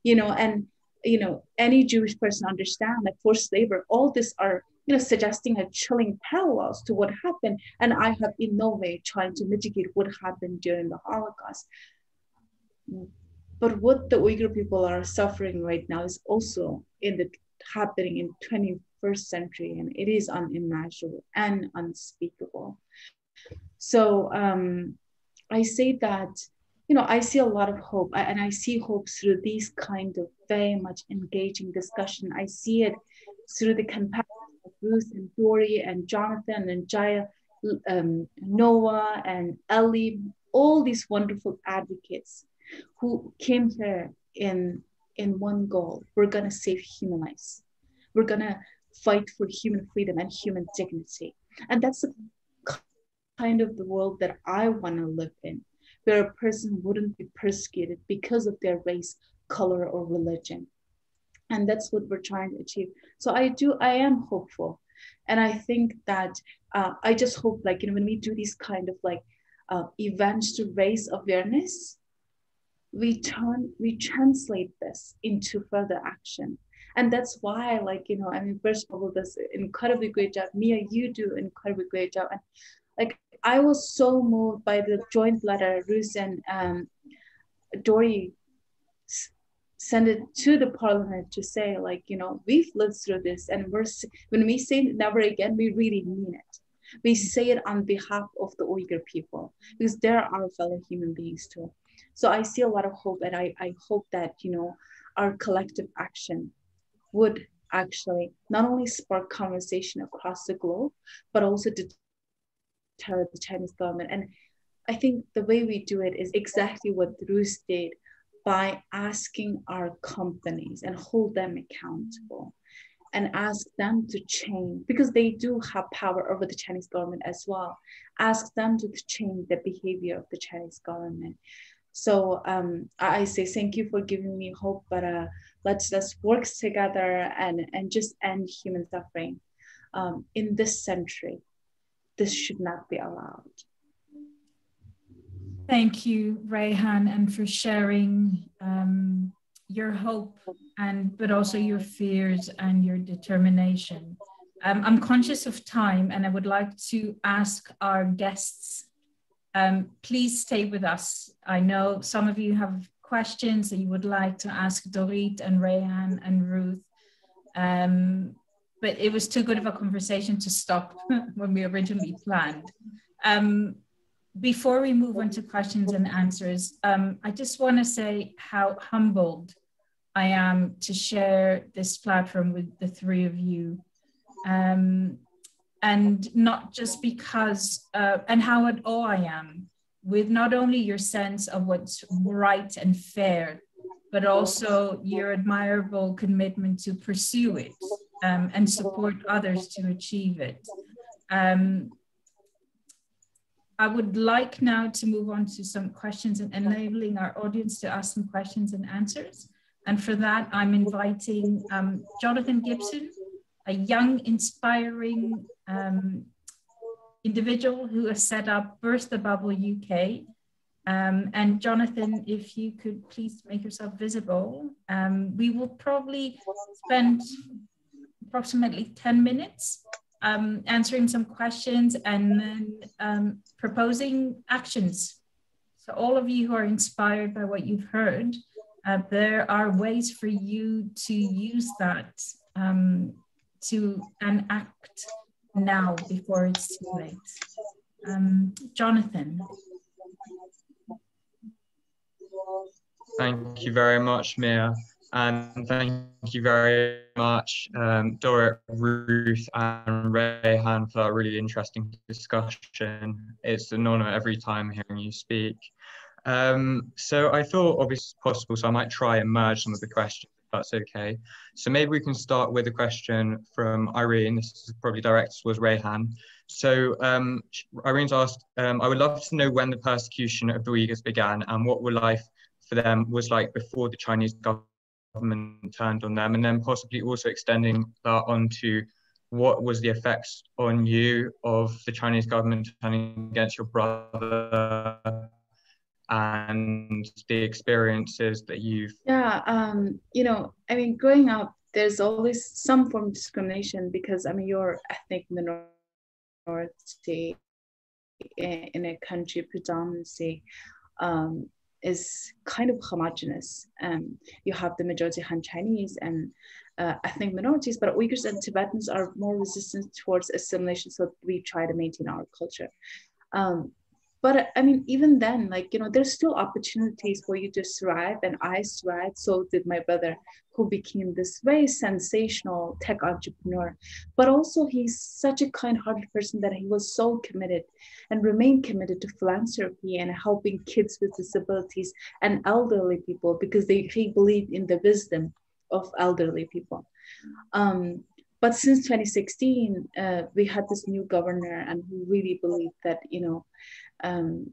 Speaker 4: You know, and, you know, any Jewish person understand that forced labor, all this are, you know, suggesting a chilling parallels to what happened. And I have in no way trying to mitigate what happened during the Holocaust but what the Uyghur people are suffering right now is also in the happening in 21st century, and it is unimaginable and unspeakable. So um, I say that you know I see a lot of hope, and I see hope through these kind of very much engaging discussion. I see it through the compassion of Ruth and Dori and Jonathan and Jaya, um, Noah and Ellie, all these wonderful advocates who came here in in one goal. We're gonna save human lives. We're gonna fight for human freedom and human dignity. And that's the kind of the world that I want to live in, where a person wouldn't be persecuted because of their race, color, or religion. And that's what we're trying to achieve. So I do, I am hopeful. And I think that uh, I just hope, like, you know, when we do these kind of like uh, events to raise awareness, we turn we translate this into further action. And that's why like you know i mean first of all does incredibly great job. Mia you do an incredibly great job. And like i was so moved by the joint letter ruth and um, dory send it to the parliament to say like you know we've lived through this and we're when we say never again we really mean it. We say it on behalf of the uyghur people because they're our fellow human beings too so i see a lot of hope and i, I hope that you know our collective action would actually not only spark conversation across the globe but also deter the chinese government and i think the way we do it is exactly what Ruth did by asking our companies and hold them accountable and ask them to change because they do have power over the Chinese government as well. Ask them to change the behavior of the Chinese government. So um, I say thank you for giving me hope, but uh, let's let's work together and and just end human suffering. Um, in this century, this should not be allowed.
Speaker 1: Thank you, Rayhan, and for sharing um, your hope and but also your fears and your determination. Um, I'm conscious of time, and I would like to ask our guests. Um, please stay with us. I know some of you have questions that you would like to ask Dorit and Rayhan and Ruth. Um, but it was too good of a conversation to stop when we originally planned. Um, before we move on to questions and answers, um, I just want to say how humbled I am to share this platform with the three of you. Um, and not just because, uh, and how at awe I am with not only your sense of what's right and fair, but also your admirable commitment to pursue it um, and support others to achieve it. Um, I would like now to move on to some questions and enabling our audience to ask some questions and answers. And for that, I'm inviting um, Jonathan Gibson, a young, inspiring um, individual who has set up Burst the Bubble UK. Um, and Jonathan, if you could please make yourself visible, um, we will probably spend approximately 10 minutes um, answering some questions and then um, proposing actions. So all of you who are inspired by what you've heard, uh, there are ways for you to use that to enact now before it's too late. Um, Jonathan.
Speaker 5: Thank you very much, Mia. And thank you very much, um, Ruth, and Rayhan for that really interesting discussion. It's an honor every time hearing you speak. Um, so I thought obviously possible, so I might try and merge some of the questions, that's okay. So maybe we can start with a question from Irene. This is probably directed towards Rayhan. So um, Irene's asked, um, I would love to know when the persecution of the Uyghurs began and what were life for them was like before the Chinese government turned on them, and then possibly also extending that onto what was the effects on you of the Chinese government turning against your brother and the experiences that you've
Speaker 4: yeah um you know i mean growing up there's always some form of discrimination because i mean you're ethnic minority in a country predominantly um, is kind of homogenous. Um, you have the majority Han Chinese and uh, ethnic minorities, but Uyghurs and Tibetans are more resistant towards assimilation, so we try to maintain our culture. Um, but I mean, even then, like, you know, there's still opportunities for you to thrive, and I thrive. So did my brother, who became this very sensational tech entrepreneur. But also, he's such a kind hearted person that he was so committed and remained committed to philanthropy and helping kids with disabilities and elderly people because they, he believed in the wisdom of elderly people. Um, but since 2016, uh, we had this new governor, and who really believed that, you know, um,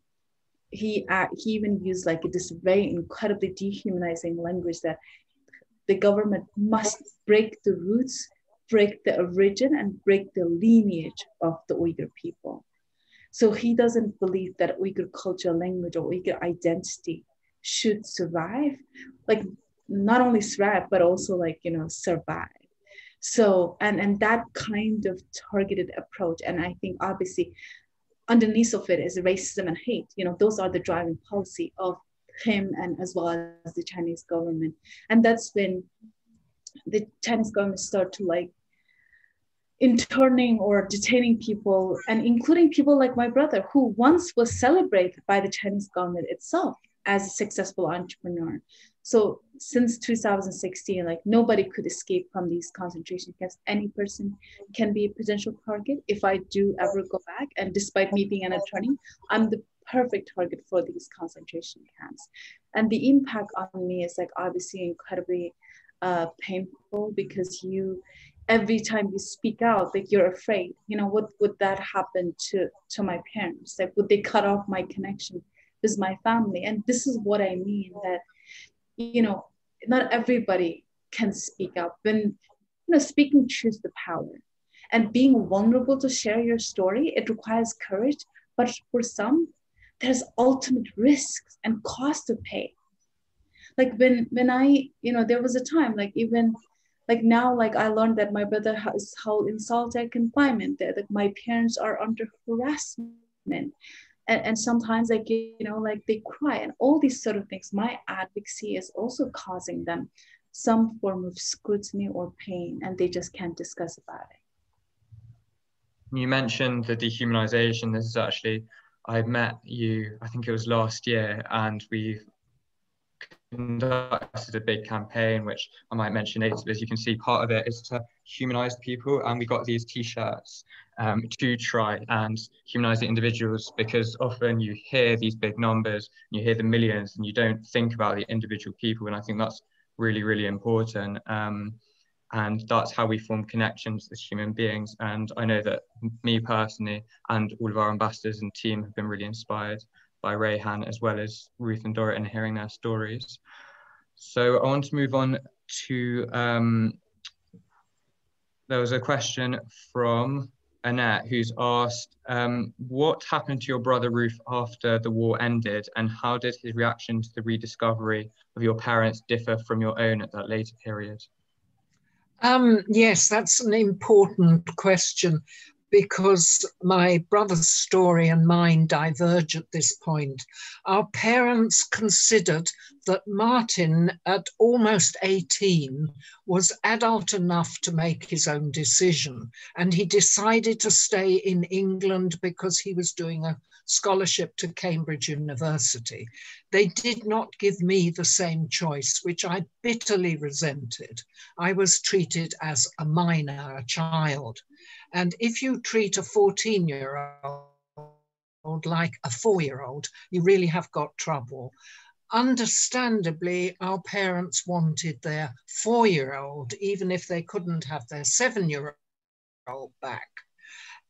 Speaker 4: he uh, he even used like this very incredibly dehumanizing language that the government must break the roots, break the origin, and break the lineage of the Uyghur people. So he doesn't believe that Uyghur culture, language, or Uyghur identity should survive. Like not only thrive but also like you know survive so and and that kind of targeted approach and i think obviously underneath of it is racism and hate. You know those are the driving policy of him and as well as the chinese government. And that's when the chinese government start to like interning or detaining people and including people like my brother who once was celebrated by the chinese government itself as a successful entrepreneur. So since 2016, like nobody could escape from these concentration camps. Any person can be a potential target if I do ever go back. And despite me being an attorney, I'm the perfect target for these concentration camps. And the impact on me is like obviously incredibly uh, painful because you every time you speak out like you're afraid you know what would that happen to to my parents like would they cut off my connection with my family and this is what i mean that you know, not everybody can speak up. When you know, speaking truth the power, and being vulnerable to share your story, it requires courage. But for some, there's ultimate risks and cost to pay. Like when when I, you know, there was a time like even like now like i learned that my brother has held in solitary confinement that, that my parents are under harassment and, and sometimes like you know like they cry and all these sort of things. My advocacy is also causing them some form of scrutiny or pain and they just can't discuss about it.
Speaker 5: You mentioned the dehumanization. This is actually i met you i think it was last year and we've conducted a big campaign which i might mention as you can see part of it is to humanize people and we got these t-shirts um, to try and humanize the individuals because often you hear these big numbers, you hear the millions, and you don't think about the individual people. And I think that's really, really important. Um, and that's how we form connections as human beings. And I know that me personally and all of our ambassadors and team have been really inspired by Rayhan as well as Ruth and Dora, and hearing their stories. So I want to move on to um, there was a question from Annette, who's asked, um, what happened to your brother Ruth after the war ended, and how did his reaction to the rediscovery of your parents differ from your own at that later period?
Speaker 3: Um, yes, that's an important question because my brother's story and mine diverge at this point. Our parents considered that Martin, at almost 18, was adult enough to make his own decision. And he decided to stay in England because he was doing a scholarship to Cambridge University. They did not give me the same choice, which I bitterly resented. I was treated as a minor, a child. And if you treat a 14 year old like a four year old, you really have got trouble. Understandably, our parents wanted their four year old, even if they couldn't have their seven year old back.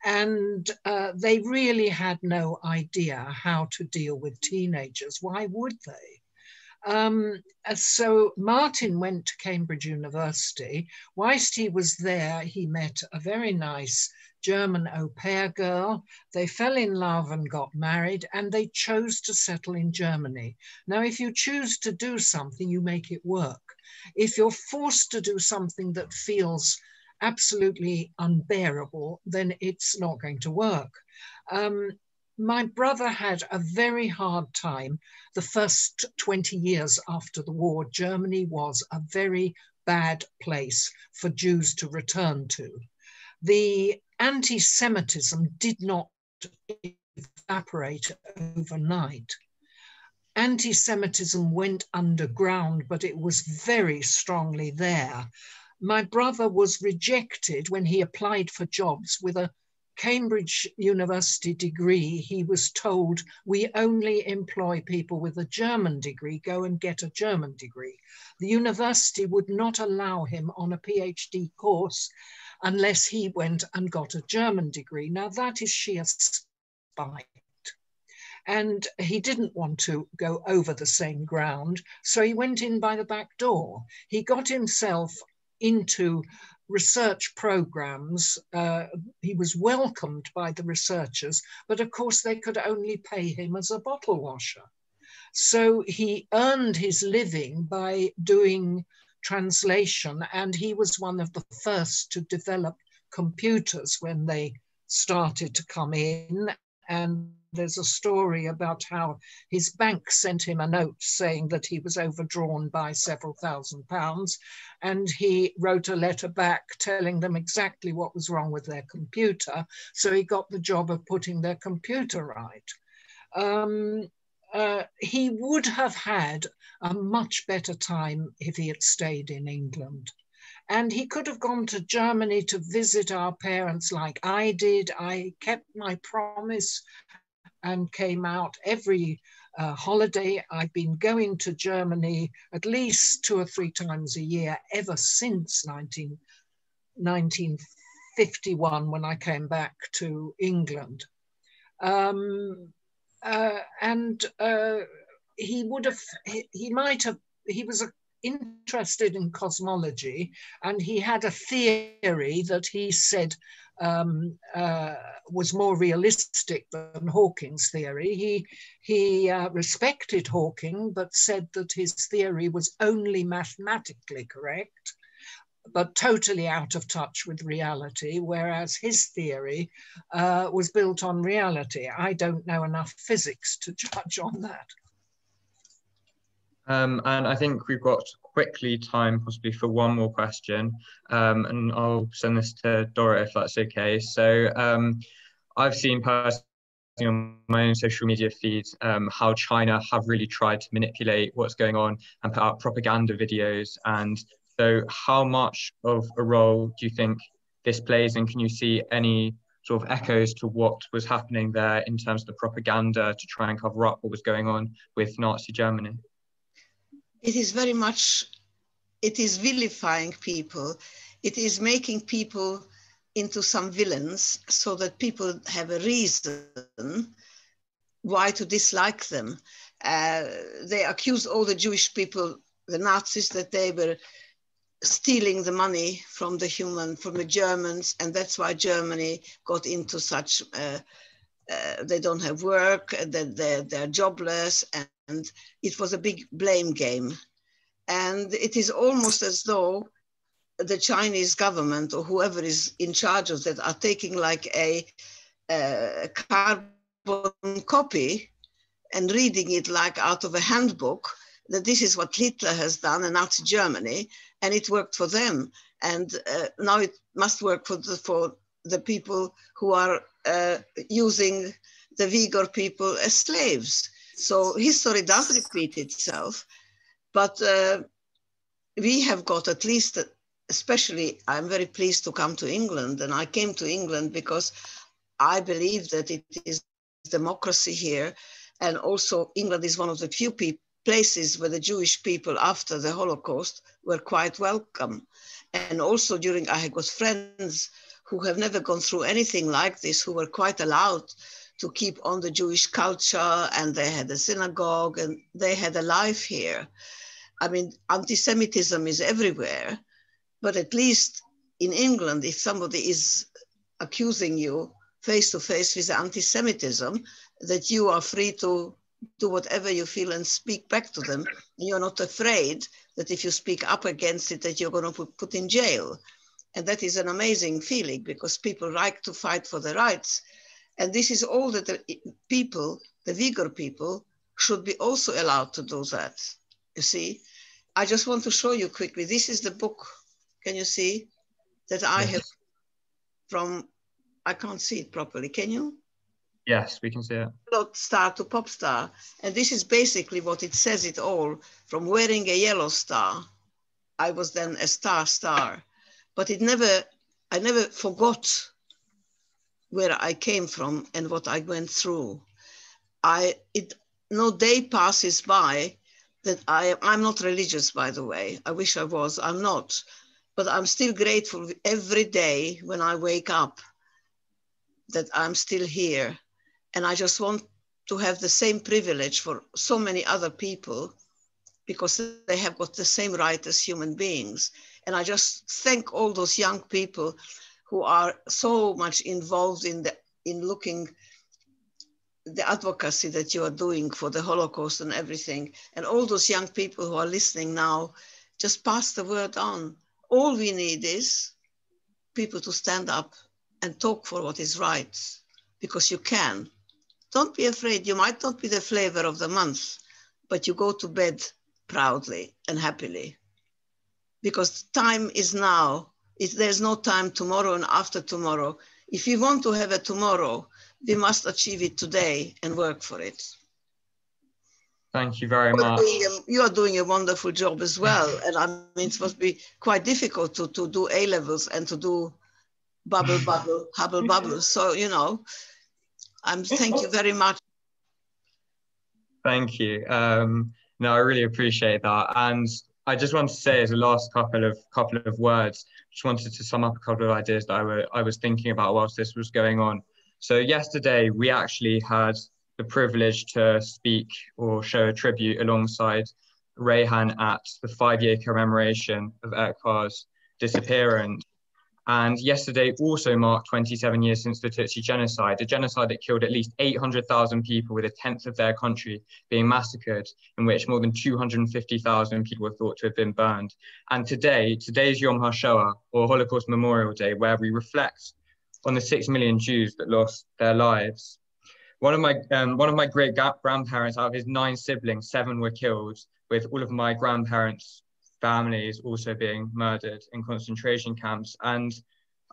Speaker 3: And uh, they really had no idea how to deal with teenagers. Why would they? Um, uh, so Martin went to Cambridge University. Whilst he was there, he met a very nice German au pair girl. They fell in love and got married, and they chose to settle in Germany. Now, if you choose to do something, you make it work. If you're forced to do something that feels absolutely unbearable, then it's not going to work. Um, my brother had a very hard time the first 20 years after the war. Germany was a very bad place for Jews to return to. The anti Semitism did not evaporate overnight. Anti Semitism went underground, but it was very strongly there. My brother was rejected when he applied for jobs with a Cambridge University degree, he was told, we only employ people with a German degree, go and get a German degree. The university would not allow him on a PhD course unless he went and got a German degree. Now that is sheer spite. And he didn't want to go over the same ground, so he went in by the back door. He got himself into research programs. Uh, he was welcomed by the researchers, but of course they could only pay him as a bottle washer. So he earned his living by doing translation, and he was one of the first to develop computers when they started to come in. And there's a story about how his bank sent him a note saying that he was overdrawn by several thousand pounds. And he wrote a letter back telling them exactly what was wrong with their computer. So he got the job of putting their computer right. Um, uh, he would have had a much better time if he had stayed in England. And he could have gone to Germany to visit our parents like I did. I kept my promise and came out every uh, holiday. I've been going to Germany at least two or three times a year ever since 19, 1951 when I came back to England. Um, uh, and uh, he would have, he, he might have, he was a interested in cosmology, and he had a theory that he said um, uh, was more realistic than Hawking's theory. He, he uh, respected Hawking, but said that his theory was only mathematically correct, but totally out of touch with reality, whereas his theory uh, was built on reality. I don't know enough physics to judge on that.
Speaker 5: Um, and I think we've got quickly time possibly for one more question. Um, and I'll send this to Dorit if that's okay. So um, I've seen personally on my own social media feeds um, how China have really tried to manipulate what's going on and put out propaganda videos. And so how much of a role do you think this plays and can you see any sort of echoes to what was happening there in terms of the propaganda to try and cover up what was going on with Nazi Germany?
Speaker 2: It is very much, it is vilifying people. It is making people into some villains so that people have a reason why to dislike them. Uh, they accuse all the Jewish people, the Nazis, that they were stealing the money from the human, from the Germans, and that's why Germany got into such, uh, uh, they don't have work, that they're, they're jobless, and and it was a big blame game. And it is almost as though the Chinese government or whoever is in charge of that are taking like a, a carbon copy and reading it like out of a handbook that this is what Hitler has done in Nazi Germany, and it worked for them. And uh, now it must work for the, for the people who are uh, using the Uyghur people as slaves. So history does repeat itself, but uh, we have got at least, especially, I'm very pleased to come to England, and I came to England because I believe that it is democracy here, and also England is one of the few places where the Jewish people after the Holocaust were quite welcome. And also during, I got friends who have never gone through anything like this, who were quite allowed to keep on the Jewish culture, and they had a synagogue, and they had a life here. I mean, anti-Semitism is everywhere, but at least in England, if somebody is accusing you face to face with anti-Semitism, that you are free to do whatever you feel and speak back to them. You're not afraid that if you speak up against it, that you're going to be put in jail. And that is an amazing feeling because people like to fight for their rights. And this is all that the people, the Uyghur people, should be also allowed to do that. You see, I just want to show you quickly. This is the book. Can you see that I have from? I can't see it properly. Can you?
Speaker 5: Yes, we can see it.
Speaker 2: Star to pop star, and this is basically what it says. It all from wearing a yellow star. I was then a star star, but it never. I never forgot where I came from and what I went through. I it no day passes by that I I'm not religious by the way. I wish I was. I'm not. But I'm still grateful every day when I wake up that I'm still here. And I just want to have the same privilege for so many other people because they have got the same right as human beings. And I just thank all those young people who are so much involved in the in looking the advocacy that you are doing for the Holocaust and everything. And all those young people who are listening now, just pass the word on. All we need is people to stand up and talk for what is right, because you can. Don't be afraid. You might not be the flavor of the month, but you go to bed proudly and happily. Because time is now. there's no time tomorrow and after tomorrow. If you want to have a tomorrow, we must achieve it today and work for it.
Speaker 5: Thank you very much.
Speaker 2: you are doing a wonderful job as well. And I mean, it must be quite difficult to, to do A levels and to do bubble, bubble, hubble, bubble. So, you know, I'm thank you very much.
Speaker 5: Thank you. Um, no, I really appreciate that. And I just want to say as a last couple of couple of words, just wanted to sum up a couple of ideas that I, were, I was thinking about whilst this was going on. So yesterday we actually had the privilege to speak or show a tribute alongside Rayhan at the five-year commemoration of Ekpar's disappearance. And yesterday also marked 27 years since the Tutsi genocide, a genocide that killed at least 800,000 people with a tenth of their country being massacred, in which more than 250,000 people were thought to have been burned. And today, today is Yom HaShoah, or Holocaust Memorial Day, where we reflect on the six million Jews that lost their lives. One of my um, one of my great grandparents, out of his nine siblings, seven were killed, with all of my grandparents' families also being murdered in concentration camps. And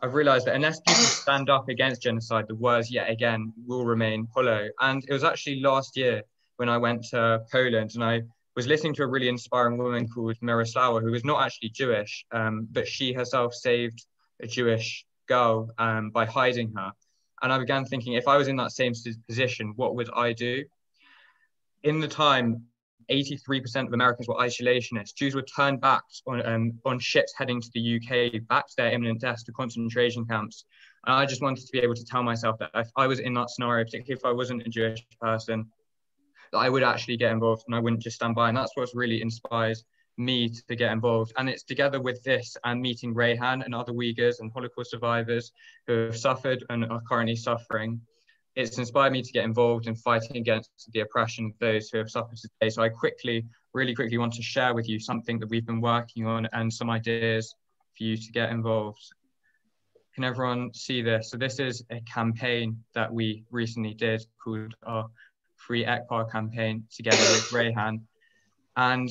Speaker 5: I've realized that unless people stand up against genocide, the words yet again will remain hollow. And it was actually last year when I went to Poland and I was listening to a really inspiring woman called Miroslawa, who was not actually Jewish, um, but she herself saved a Jewish girl um, by hiding her. And I began thinking, if I was in that same position, what would I do? In the time, 83% of Americans were isolationists. Jews were turned back on, um, on ships heading to the UK, back to their imminent deaths to concentration camps. And I just wanted to be able to tell myself that if I was in that scenario, particularly if I wasn't a Jewish person, that I would actually get involved and I wouldn't just stand by. And that's what really inspires me to get involved. And it's together with this and meeting Rayhan and other Uyghurs and Holocaust survivors who have suffered and are currently suffering. It's inspired me to get involved in fighting against the oppression of those who have suffered today. So I quickly, really quickly want to share with you something that we've been working on and some ideas for you to get involved. Can everyone see this? So this is a campaign that we recently did called our Free Ekpar campaign together with Rayhan. And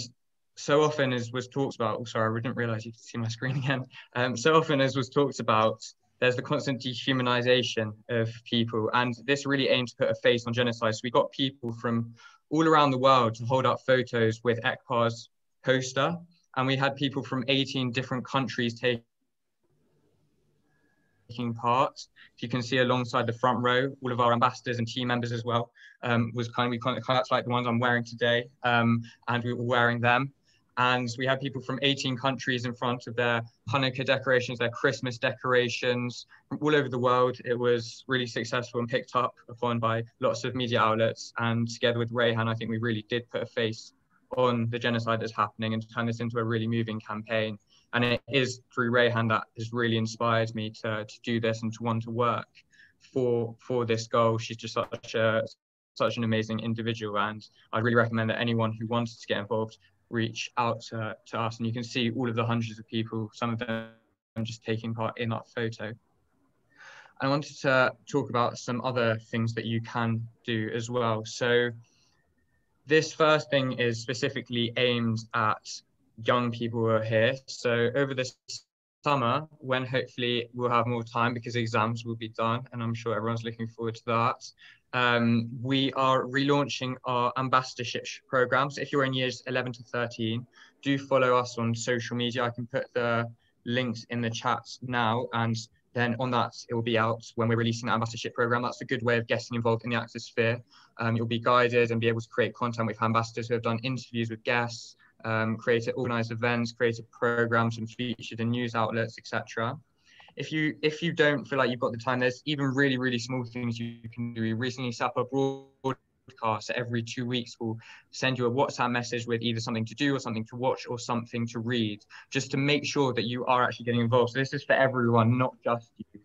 Speaker 5: so often as was talked about, oh, sorry, I didn't realize you could see my screen again. Um, so often as was talked about, there's the constant dehumanization of people. And this really aims to put a face on genocide. So we got people from all around the world to hold up photos with Ekpar's poster. And we had people from 18 different countries taking part. You can see alongside the front row, all of our ambassadors and team members as well um, was kind of, we kind of, of like the ones I'm wearing today. Um, and we were wearing them. And we had people from 18 countries in front of their Hanukkah decorations, their Christmas decorations from all over the world. It was really successful and picked up upon by lots of media outlets. And together with Rayhan, I think we really did put a face on the genocide that's happening and turn this into a really moving campaign. And it is through Rayhan that has really inspired me to, to do this and to want to work for for this goal. She's just such a such an amazing individual and I'd really recommend that anyone who wants to get involved reach out to, to us and you can see all of the hundreds of people, some of them just taking part in that photo. I wanted to talk about some other things that you can do as well. So this first thing is specifically aimed at young people who are here. So over this summer, when hopefully we'll have more time because exams will be done, and I'm sure everyone's looking forward to that um, we are relaunching our ambassadorship programs. If you're in years 11 to 13, do follow us on social media. I can put the links in the chat now, and then on that, it will be out when we're releasing the ambassadorship program. That's a good way of getting involved in the access sphere. Um, you'll be guided and be able to create content with ambassadors who have done interviews with guests, um, created organized events, created programs and featured in news outlets, etc if you if you don't feel like you've got the time, there's even really really small things you can do. We recently set up a broadcast every two weeks. We'll send you a WhatsApp message with either something to do or something to watch or something to read, just to make sure that you are actually getting involved. So this is for everyone, not just you.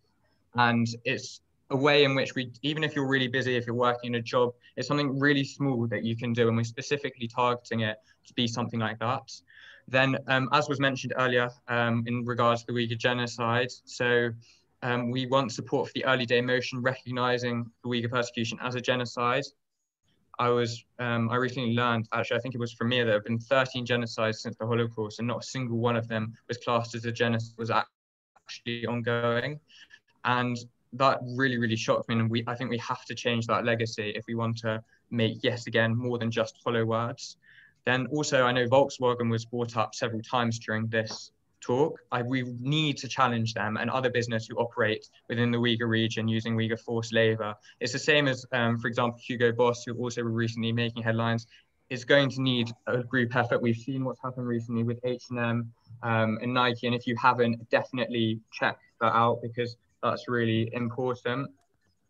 Speaker 5: And it's a way in which we, even if you're really busy, if you're working in a job, it's something really small that you can do. And we're specifically targeting it to be something like that. Then, um, as was mentioned earlier, um, in regards to the Uyghur genocide, so um, we want support for the early day motion, recognizing the Uyghur persecution as a genocide. I was, um, I recently learned, actually, I think it was from me, there have been 13 genocides since the Holocaust, and not a single one of them was classed as a genocide, was actually ongoing. And that really, really shocked me. And we, I think we have to change that legacy if we want to make, yes, again, more than just hollow words. Then also, I know Volkswagen was brought up several times during this talk. I, we need to challenge them and other business who operate within the Uyghur region using Uyghur forced labor. It's the same as, um, for example, Hugo Boss, who also were recently making headlines, is going to need a group effort. We've seen what's happened recently with H&M um, and Nike, and if you haven't, definitely check that out because that's really important.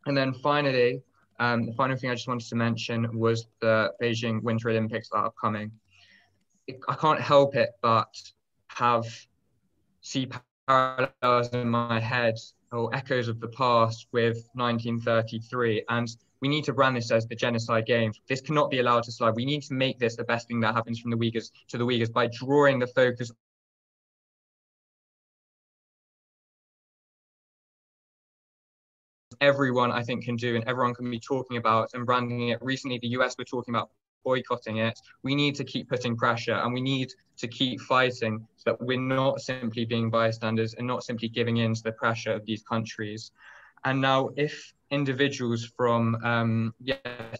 Speaker 5: And then finally, um, the final thing I just wanted to mention was the Beijing Winter Olympics that are upcoming. I can't help it but have see parallels in my head or echoes of the past with 1933 and we need to brand this as the genocide games. This cannot be allowed to slide. We need to make this the best thing that happens from the Uyghurs to the Uyghurs by drawing the focus everyone I think can do and everyone can be talking about and branding it. Recently, the US were talking about boycotting it. We need to keep putting pressure and we need to keep fighting so that we're not simply being bystanders and not simply giving in to the pressure of these countries. And now, if individuals from um, yet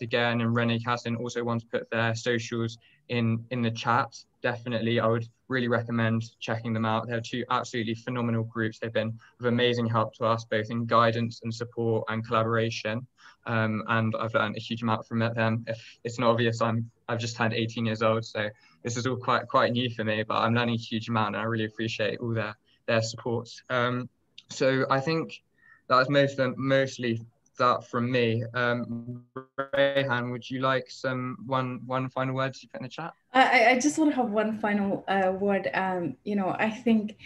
Speaker 5: again and René Cassin also want to put their socials in in the chat, definitely I would really recommend checking them out. They're two absolutely phenomenal groups. They've been of amazing help to us, both in guidance and support and collaboration. Um, and I've learned a huge amount from them. If it's not obvious, I'm I've just turned 18 years old, so this is all quite quite new for me. But I'm learning a huge amount, and I really appreciate all their their support. Um, so I think that was most mostly that from me. Um, Rayhan, would you like some one one final word to put in the chat?
Speaker 4: I, I just want to have one final uh, word. Um, you know, I think,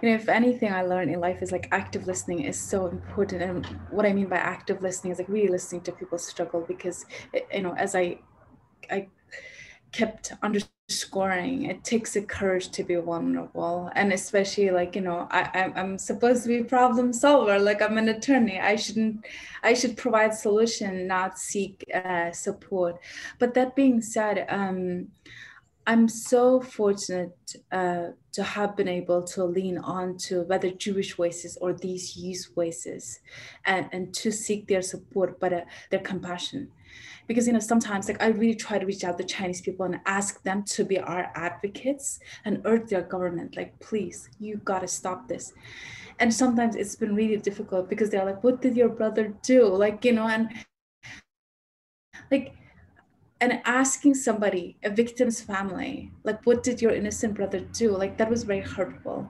Speaker 4: you know, if anything I learned in life is like active listening is so important. And what I mean by active listening is like really listening to people's struggle because, you know, as I, I kept underscoring it takes a courage to be vulnerable and especially like you know I, i'm supposed to be problem solver like i'm an attorney. I shouldn't i should provide solution not seek uh, support. But that being said um, i'm so fortunate uh, to have been able to lean on to whether jewish voices or these youth voices and, and to seek their support but uh, their compassion because you know sometimes like i really try to reach out to chinese people and ask them to be our advocates and urge their government like please you got to stop this. And sometimes it's been really difficult because they're like what did your brother do? Like you know and like and asking somebody a victim's family like what did your innocent brother do? Like that was very hurtful.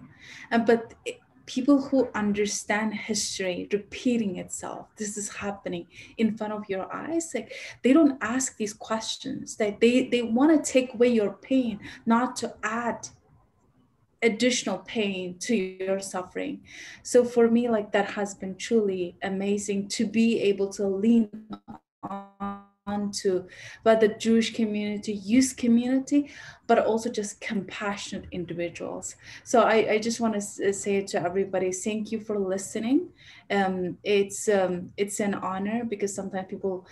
Speaker 4: And but it, people who understand history repeating itself. This is happening in front of your eyes. Like they don't ask these questions. That they, they want to take away your pain not to add additional pain to your suffering. So for me like that has been truly amazing to be able to lean on onto but the Jewish community, youth community, but also just compassionate individuals. So I, I just want to uh, say to everybody, thank you for listening. Um, it's um, it's an honor because sometimes people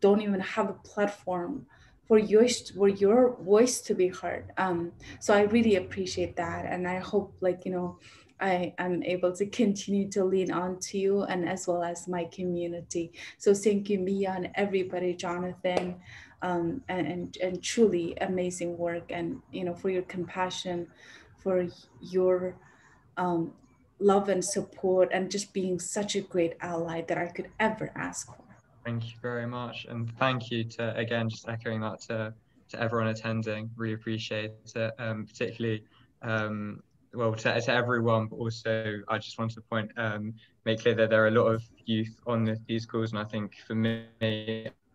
Speaker 4: don't even have a platform for your for your voice to be heard. Um, so I really appreciate that, and I hope like you know I am able to continue to lean on to you and as well as my community. So thank you, Mia and everybody, Jonathan, um, and, and, and truly amazing work and, you know, for your compassion, for your um, love and support and just being such a great ally that I could ever ask for.
Speaker 5: Thank you very much. And thank you to, again, just echoing that to, to everyone attending, really appreciate it, um, particularly um, well to, to everyone but also i just want to point um, make clear that there are a lot of youth on the, these calls and i think for me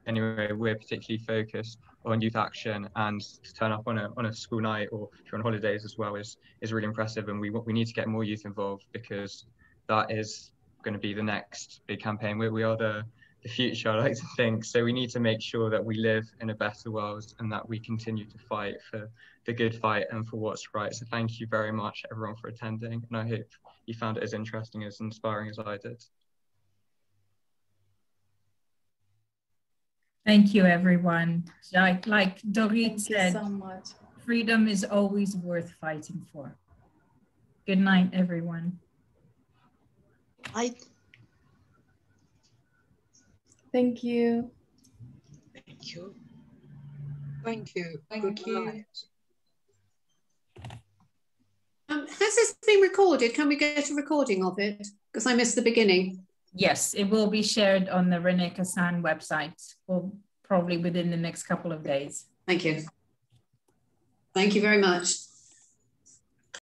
Speaker 5: anyway we're particularly focused on youth action and to turn up on a, on a school night or if you're on holidays as well is is really impressive and we we need to get more youth involved because that is going to be the next big campaign. We, we are the, the future, I like to think. So we need to make sure that we live in a better world and that we continue to fight for the good fight and for what's right. So thank you very much, everyone, for attending. And I hope you found it as interesting, as inspiring as I did.
Speaker 1: Thank you, everyone. Like, like Dorit said,
Speaker 4: so much.
Speaker 1: freedom is always worth fighting for. Good night, everyone.
Speaker 2: I
Speaker 4: Thank you.
Speaker 2: thank you.
Speaker 3: Thank you.
Speaker 4: Thank
Speaker 3: Good
Speaker 4: you.
Speaker 6: Um, has this been recorded? Can we get a recording of it? Because I missed the beginning.
Speaker 1: Yes, it will be shared on the René Cassin website, well, probably within the next couple of days.
Speaker 6: Thank you. Thank you very much.